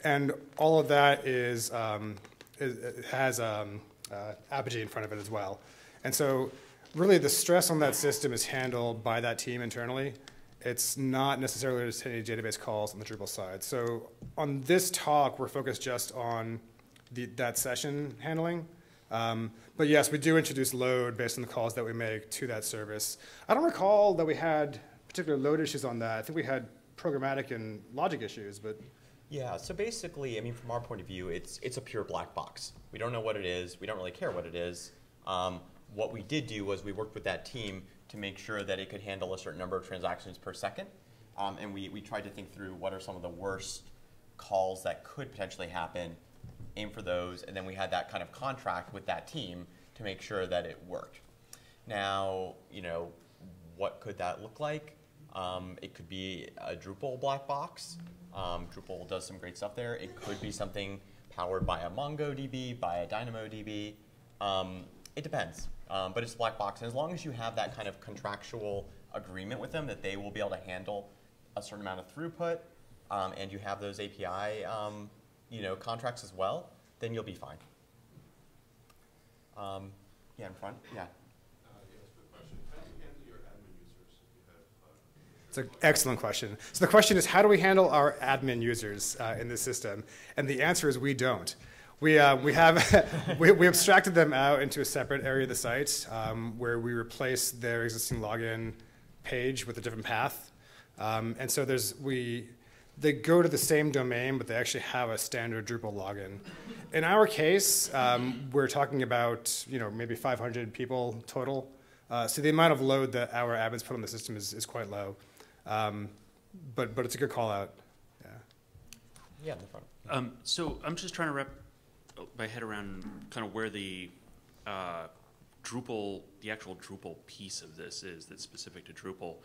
and all of that is, um, is has um, uh, Apigee in front of it as well. And so, really, the stress on that system is handled by that team internally. It's not necessarily just any database calls on the Drupal side. So, on this talk, we're focused just on the, that session handling. Um, but yes, we do introduce load based on the calls that we make to that service. I don't recall that we had particular load issues on that. I think we had programmatic and logic issues, but Yeah, so basically, I mean, from our point of view, it's it's a pure black box. We don't know what it is. We don't really care what it is. Um, what we did do was we worked with that team to make sure that it could handle a certain number of transactions per second, um, and we, we tried to think through what are some of the worst calls that could potentially happen, aim for those, and then we had that kind of contract with that team to make sure that it worked. Now, you know, what could that look like? Um, it could be a Drupal black box. Um, Drupal does some great stuff there. It could be something powered by a MongoDB, by a DynamoDB. Um, it depends. Um, but it's black box. And as long as you have that kind of contractual agreement with them that they will be able to handle a certain amount of throughput, um, and you have those API um, you know, contracts as well, then you'll be fine. Um, yeah, in front. Yeah. It's an excellent question. So the question is, how do we handle our admin users uh, in this system? And the answer is we don't. We, uh, we have we, we abstracted them out into a separate area of the site um, where we replace their existing login page with a different path. Um, and so there's we they go to the same domain, but they actually have a standard Drupal login. In our case, um, we're talking about you know maybe 500 people total. Uh, so the amount of load that our admins put on the system is, is quite low. Um, but but it's a good call out. Yeah. Yeah, in the front. Um, so I'm just trying to wrap my head around kind of where the uh, Drupal, the actual Drupal piece of this is that's specific to Drupal.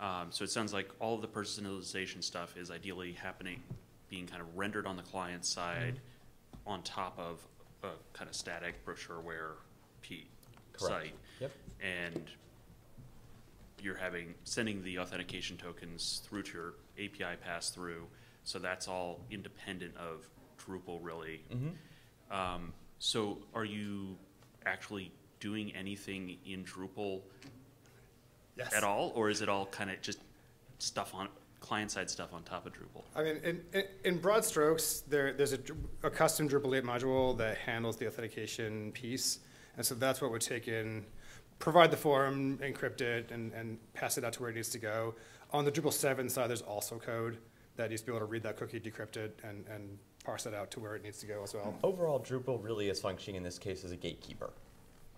Um, so it sounds like all of the personalization stuff is ideally happening, being kind of rendered on the client side on top of a kind of static brochureware P Correct. site. Yep. And you're having, sending the authentication tokens through to your API pass through. So that's all independent of Drupal really. Mm-hmm. Um, so are you actually doing anything in Drupal Yes. at all? Or is it all kind of just stuff on, client-side stuff on top of Drupal? I mean, in, in, in broad strokes, there, there's a, a custom Drupal 8 module that handles the authentication piece. And so that's what would take in, provide the form, encrypt it, and, and pass it out to where it needs to go. On the Drupal 7 side, there's also code that needs to be able to read that cookie, decrypt it, and, and parse it out to where it needs to go as well. Overall, Drupal really is functioning in this case as a gatekeeper.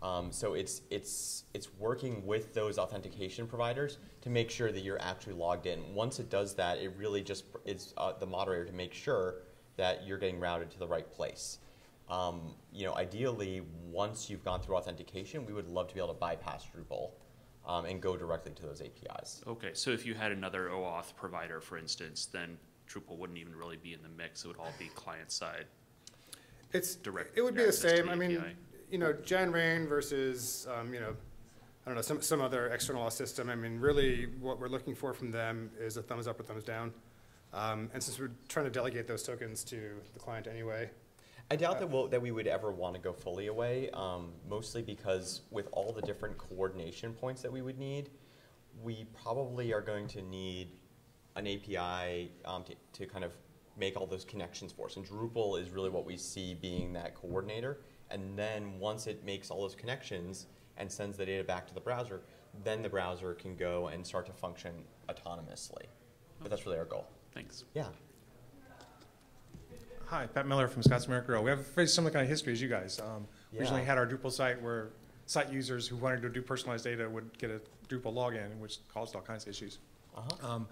Um, so it's it's it's working with those authentication providers to make sure that you're actually logged in. Once it does that, it really just is uh, the moderator to make sure that you're getting routed to the right place. Um, you know, ideally, once you've gone through authentication, we would love to be able to bypass Drupal um, and go directly to those APIs. Okay, so if you had another OAuth provider, for instance, then Drupal wouldn't even really be in the mix. It would all be client-side. It's, Direct it would be the same. the I mean, you know, Janrain versus, um, you know, I don't know, some, some other external auth system. I mean, really, what we're looking for from them is a thumbs up or thumbs down. Um, and since we're trying to delegate those tokens to the client anyway, I doubt that, we'll, that we would ever want to go fully away, um, mostly because with all the different coordination points that we would need, we probably are going to need an API um, to, to kind of make all those connections for us. And Drupal is really what we see being that coordinator. And then once it makes all those connections and sends the data back to the browser, then the browser can go and start to function autonomously. But that's really our goal. Thanks. Yeah. Hi, Pat Miller from Scott's America Grill. We have a very similar kind of history as you guys. Um, Originally had our Drupal site where site users who wanted to do personalized data would get a Drupal login, which caused all kinds of issues. Uh-huh. Um,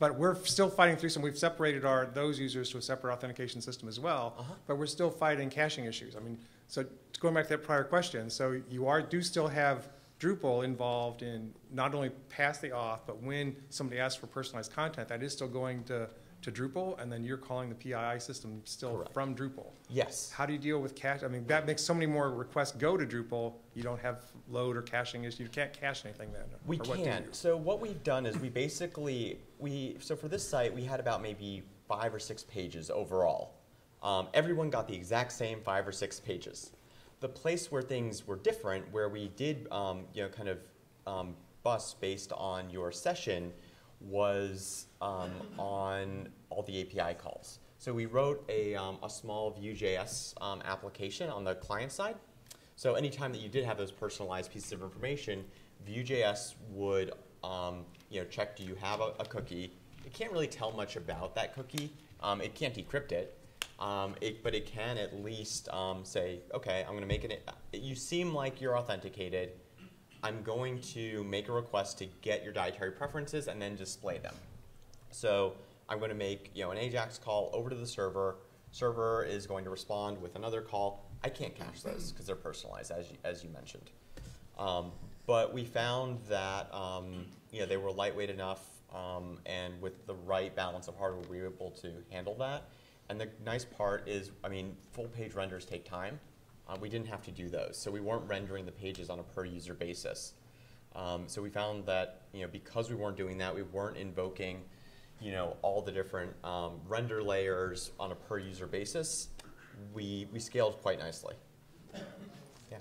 But we're still fighting through some, we've separated our, those users to a separate authentication system as well, Uh-huh. but we're still fighting caching issues. I mean, so going back to that prior question, so you are, do still have Drupal involved in not only pass the auth, but when somebody asks for personalized content, that is still going to, to Drupal, and then you're calling the PII system still Correct. from Drupal. Yes. How do you deal with cache? I mean, that makes so many more requests go to Drupal. You don't have load or caching issues. You can't cache anything then. We or what can. do? So what we've done is we basically we so for this site we had about maybe five or six pages overall. Um, everyone got the exact same five or six pages. The place where things were different, where we did um, you know kind of um, bust based on your session, was um, on all the API calls. So we wrote a, um, a small Vue.js um, application on the client side. So anytime that you did have those personalized pieces of information, Vue.js would um, you know, check do you have a, a cookie. It can't really tell much about that cookie. Um, it can't decrypt it, um, it, but it can at least say, okay, I'm going to make it. You seem like you're authenticated. I'm going to make a request to get your dietary preferences and then display them. So I'm going to make you know an AJAX call over to the server. Server is going to respond with another call. I can't cache those because they're personalized, as you, as you mentioned. Um, but we found that um, you know they were lightweight enough, um, and with the right balance of hardware, we were able to handle that. And the nice part is, I mean, full page renders take time. Uh, we didn't have to do those, so we weren't rendering the pages on a per user basis. Um, so we found that you know because we weren't doing that, we weren't invoking you know all the different um, render layers on a per user basis. We we scaled quite nicely. Yeah.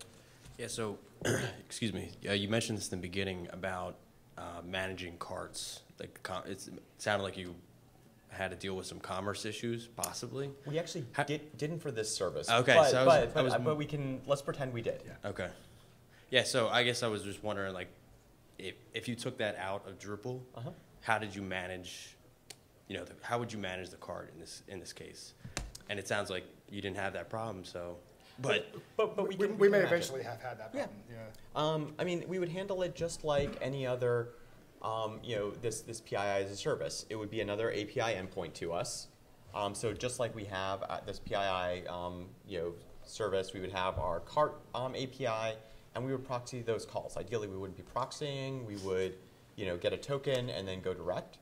Yeah, so, excuse me, yeah, you mentioned this in the beginning about uh, managing carts. Like, it sounded like you had to deal with some commerce issues, possibly. We actually Ha- did, didn't for this service. Okay, but, so I was- but, I but, was- uh, but we can let's pretend we did. Okay. Yeah, so I guess I was just wondering, like, if, if you took that out of Drupal, Uh-huh. how did you manage, you know, the, how would you manage the cart in this in this case? And it sounds like you didn't have that problem, so. But But but we We, can, we can may imagine. eventually have had that Yeah. problem. Yeah. Um, I mean, we would handle it just like any other, um, you know, this, this PII as a service. It would be another API endpoint to us. Um, so just like we have uh, this PII, um, you know, service, we would have our cart um, API, and we would proxy those calls. Ideally, we wouldn't be proxying. We would, you know, get a token and then go direct.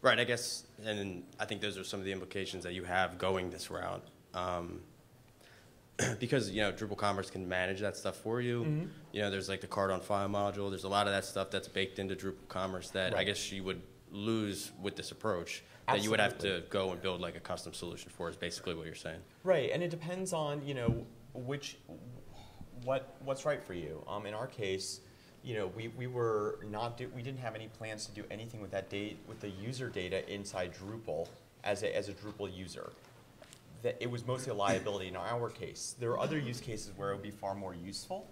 Right, I guess, and I think those are some of the implications that you have going this route. Um, because, you know, Drupal Commerce can manage that stuff for you. Mm-hmm. You know, there's like the card on file module. There's a lot of that stuff that's baked into Drupal Commerce that I guess you would lose with this approach. That you would have to go and build like a custom solution for, is basically what you're saying. Right, and it depends on you know which what what's right for you. Um, in our case, you know we, we were not do, we didn't have any plans to do anything with that date with the user data inside Drupal as a as a Drupal user. That it was mostly a liability in our case. There are other use cases where it would be far more useful,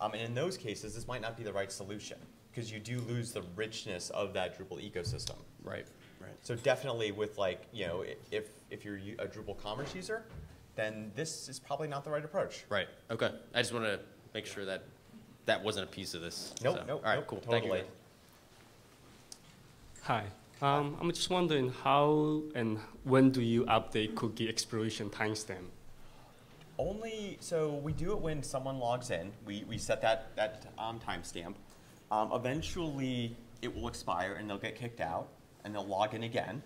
um, and in those cases, this might not be the right solution because you do lose the richness of that Drupal ecosystem. Right, right. So definitely with like, you know, if, if you're a Drupal commerce user, then this is probably not the right approach. Right, okay. I just want to make sure that that wasn't a piece of this. Nope, so. nope, All right, nope, cool. Thank you. totally. Hi. Um, I'm just wondering how and when do you update cookie expiration timestamp? Only, so we do it when someone logs in. We, we set that, that um, timestamp. Um, eventually, it will expire and they'll get kicked out and they'll log in again.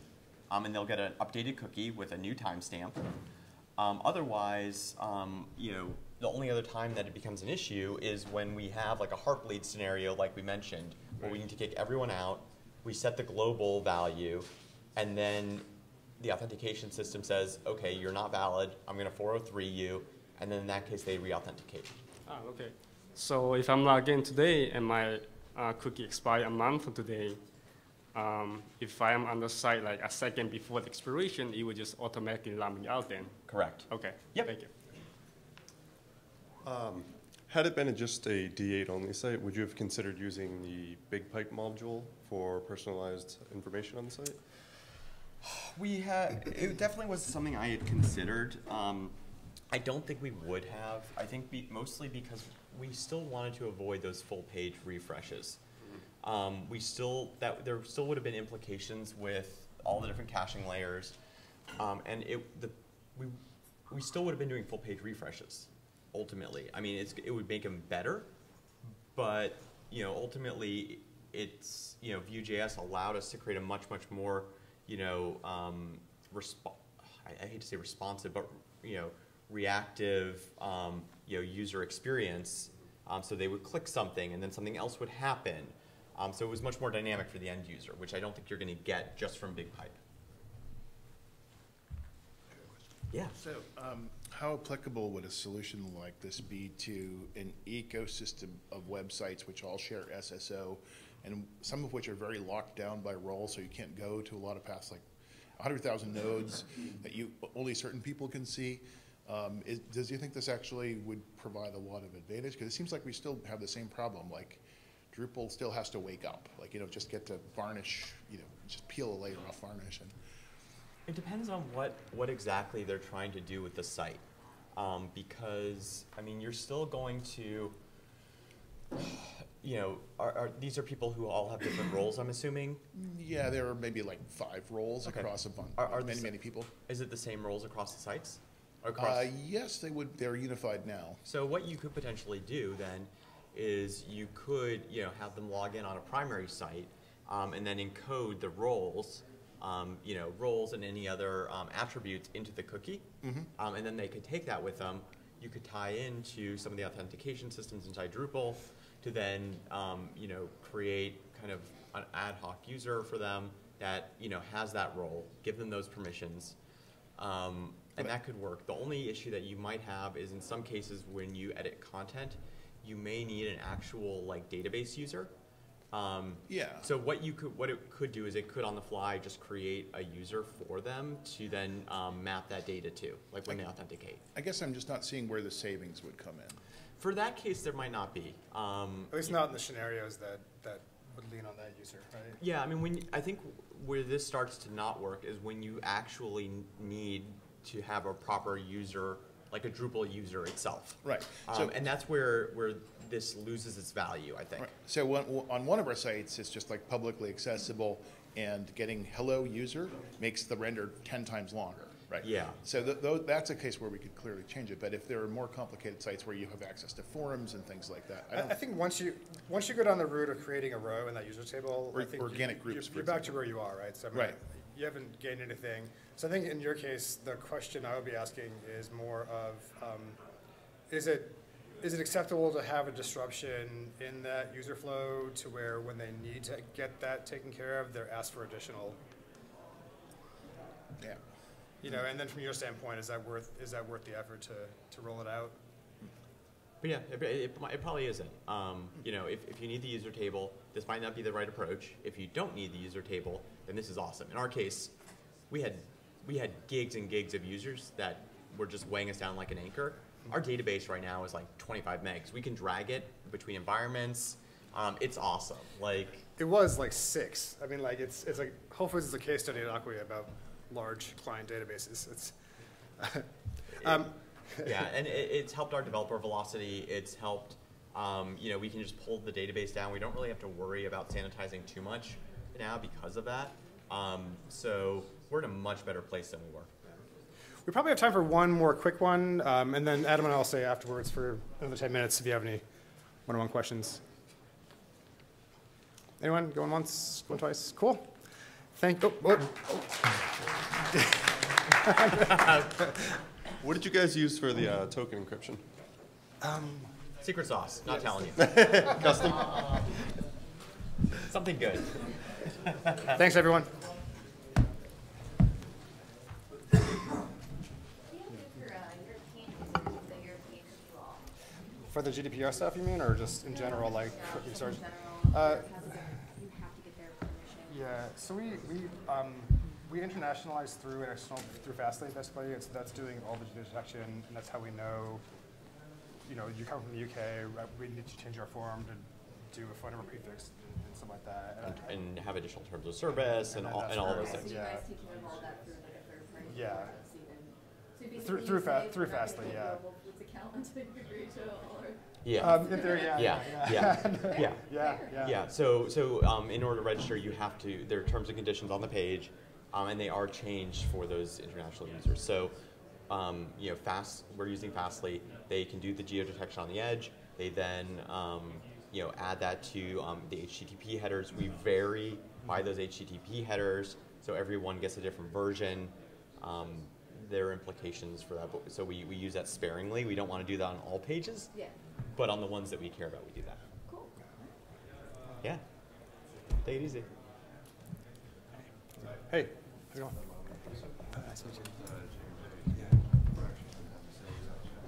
Um, and they'll get an updated cookie with a new timestamp. Um, otherwise, um, you know, the only other time that it becomes an issue is when we have like a heartbleed scenario, like we mentioned, where we need to kick everyone out. We set the global value, and then the authentication system says, okay, you're not valid. I'm going to 403 you, and then in that case, they re-authenticate. Ah, okay. So if I'm logged in today and my uh, cookie expire a month from today, um, if I am on the site like a second before the expiration, it will just automatically log me out then. Correct. Okay. Yep. Thank you. Had it been just a D8 only site, would you have considered using the Big Pipe module for personalized information on the site? We had, it definitely was something I had considered. Um, I don't think we would have. I think be, mostly because we still wanted to avoid those full page refreshes. Um, we still, that, there still would have been implications with all the different caching layers. Um, and it, the, we, we still would have been doing full page refreshes, ultimately. I mean, it's, it would make them better, but, you know, ultimately, it's, you know, Vue.js allowed us to create a much, much more, you know, um, I, I hate to say responsive, but, you know, reactive, um, you know, user experience. Um, so they would click something and then something else would happen. Um, so it was much more dynamic for the end user, which I don't think you're going to get just from BigPipe. Yeah. So, um, how applicable would a solution like this be to an ecosystem of websites which all share SSO, and some of which are very locked down by role, so you can't go to a lot of paths like 100,000 nodes that you only certain people can see? Um, is, does you think this actually would provide a lot of advantage? Because it seems like we still have the same problem. Like Drupal still has to wake up. Like you know, just get to varnish. You know, just peel a layer off varnish and. It depends on what, what exactly they're trying to do with the site. Um, because, I mean, you're still going to, you know, are, are, these are people who all have different roles, I'm assuming? Yeah, there are maybe like five roles Okay. across a bunch, Are- are many, many people. Is it the same roles across the sites? Across- Uh, yes, they would, they're unified now. So what you could potentially do then is you could, you know, have them log in on a primary site um, and then encode the roles, um, you know, roles and any other um, attributes into the cookie. Mhm. Um, and then they could take that with them. You could tie into some of the authentication systems inside Drupal to then, um, you know, create kind of an ad hoc user for them that, you know, has that role, give them those permissions. Um, and that could work. The only issue that you might have is in some cases when you edit content, you may need an actual like database user. Um, Yeah. So what you could, what it could do is it could on the fly just create a user for them to then um, map that data to, like when they authenticate. I guess I'm just not seeing where the savings would come in. For that case, there might not be. Um, At least not in the scenarios that, that would lean on that user, right? Yeah, I mean, when I think where this starts to not work is when you actually need to have a proper user, like a Drupal user itself. Right. Um, So- and that's where where this loses its value, I think. Right. So one, on one of our sites, it's just like publicly accessible, and getting hello user makes the render ten times longer, right? Yeah. So th- tho- that's a case where we could clearly change it, but if there are more complicated sites where you have access to forums and things like that, I I, don't. I think once you, once you go down the route of creating a row in that user table, I Or- think. organic you- groups, You're, you're back to where you are, right? So I mean, Right. You haven't gained anything. So I think in your case, the question I would be asking is more of, um, is it, is it acceptable to have a disruption in that user flow to where when they need to get that taken care of, they're asked for additional Yeah. You know, and then from your standpoint, is that worth, is that worth the effort to, to roll it out? But yeah, it, it, it probably isn't. Um, you know, if, if you need the user table, this might not be the right approach. If you don't need the user table, then this is awesome. In our case, we had we had gigs and gigs of users that were just weighing us down like an anchor. Our database right now is like 25 megs. We can drag it between environments. Um, it's awesome. Like It was like six. I mean, like, it's, it's like, Whole Foods is a case study at Acquia about large client databases. It's, um, yeah, and it, it's helped our developer velocity. It's helped, um, you know, we can just pull the database down. We don't really have to worry about sanitizing too much now because of that. Um, so we're in a much better place than we were. We probably have time for one more quick one, um, and then Adam and I'll say afterwards for another 10 minutes if you have any one-on-one questions. Anyone going once, going twice? Cool. Thank. Oh, oh, What did you guys use for the uh, token encryption? Um, Secret sauce. Not telling you. Custom. Something good. Thanks, everyone. For the GDPR stuff, you mean, or just in general, like cookie storage? Uh, Yeah, so we, we, um, we internationalize through an external, through Fastly, basically, it's, that's doing all the detection, and that's how we know you know, you come from the UK, uh, we need to change our form to do a phone number prefix and, and stuff like that. And, I- and have additional terms of service and, And all, and all those things. Yeah. guys take care of that through like a third party? Yeah. So you then- So basically Through- through Fa- through "We're not gonna Fastly, yeah. your Whole Foods account until you agree to it," or- Yeah. Um, in theory, yeah, yeah, yeah, yeah, yeah. yeah, Yeah, yeah. Yeah, So, so um, in order to register, you have to. There are terms and conditions on the page, um, and they are changed for those international users. So, um, you know, fast. We're using Fastly. They can do the geodetection on the edge. They then, um, you know, add that to um, the HTTP headers. We vary by those HTTP headers, so everyone gets a different version. Um, there are implications for that, but so we, we use that sparingly. We don't want to do that on all pages. Yeah. But on the ones that we care about, we do that. Cool. Yeah. Take it easy. Hey, how's it going? Nice to meet you.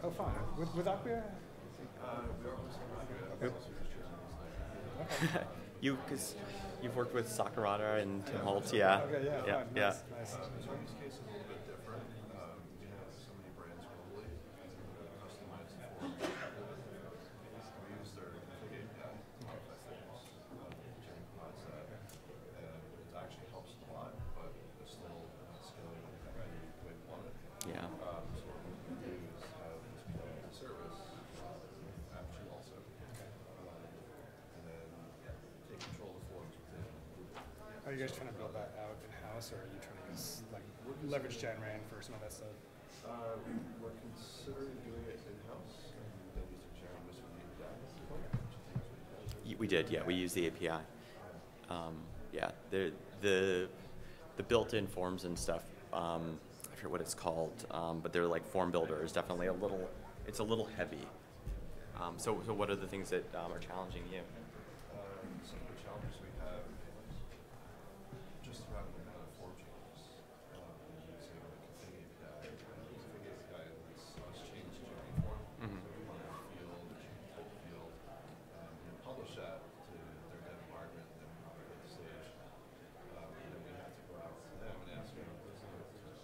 Oh, fine. With, with Acquia? you, because you've worked with Sakurada and Tim Holtz, yeah. Okay, yeah, yeah, fine, yeah. nice, nice. So use case is a little bit different. Um, we have so many brands globally, customized for. We use their API, Fastly's, Jim provides that, and it actually helps a lot, but it's still not scaling the way we want it. Yeah. Um, so what we can do is have this become a service, uh, actually also. Um, and then take control of the forms within Google. Are you guys trying to build that out in-house, or are you trying to use, like leverage Janrain for some of that stuff? Uh, we're considering doing it in-house, and then using Sharon just with the API. Y- We did, yeah. We use the API. Um, yeah, the the the built-in forms and stuff. Um, I forget what it's called, um, but they're like form builder is definitely a little. It's a little heavy. Um, so, so what are the things that um, are challenging you? Um, some of the challenges we have, just around the kind of form changes, um, using the config API. uh, The config API lets us change the Janrain form. Mhm. So we want a field, type field, um, and publish that to their dev environment, then we put it on the stage. Um, and then we have to go out to them and ask them, what is the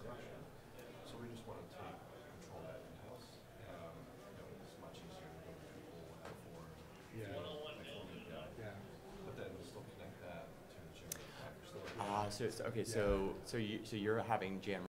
production? So we just want to take control of that in-house. Um, you know, it's much easier to go to people without form. Yeah. like form API. Yeah. But then we still connect that to the Jira Packer store. So it's, okay. So, so you so you're having Jan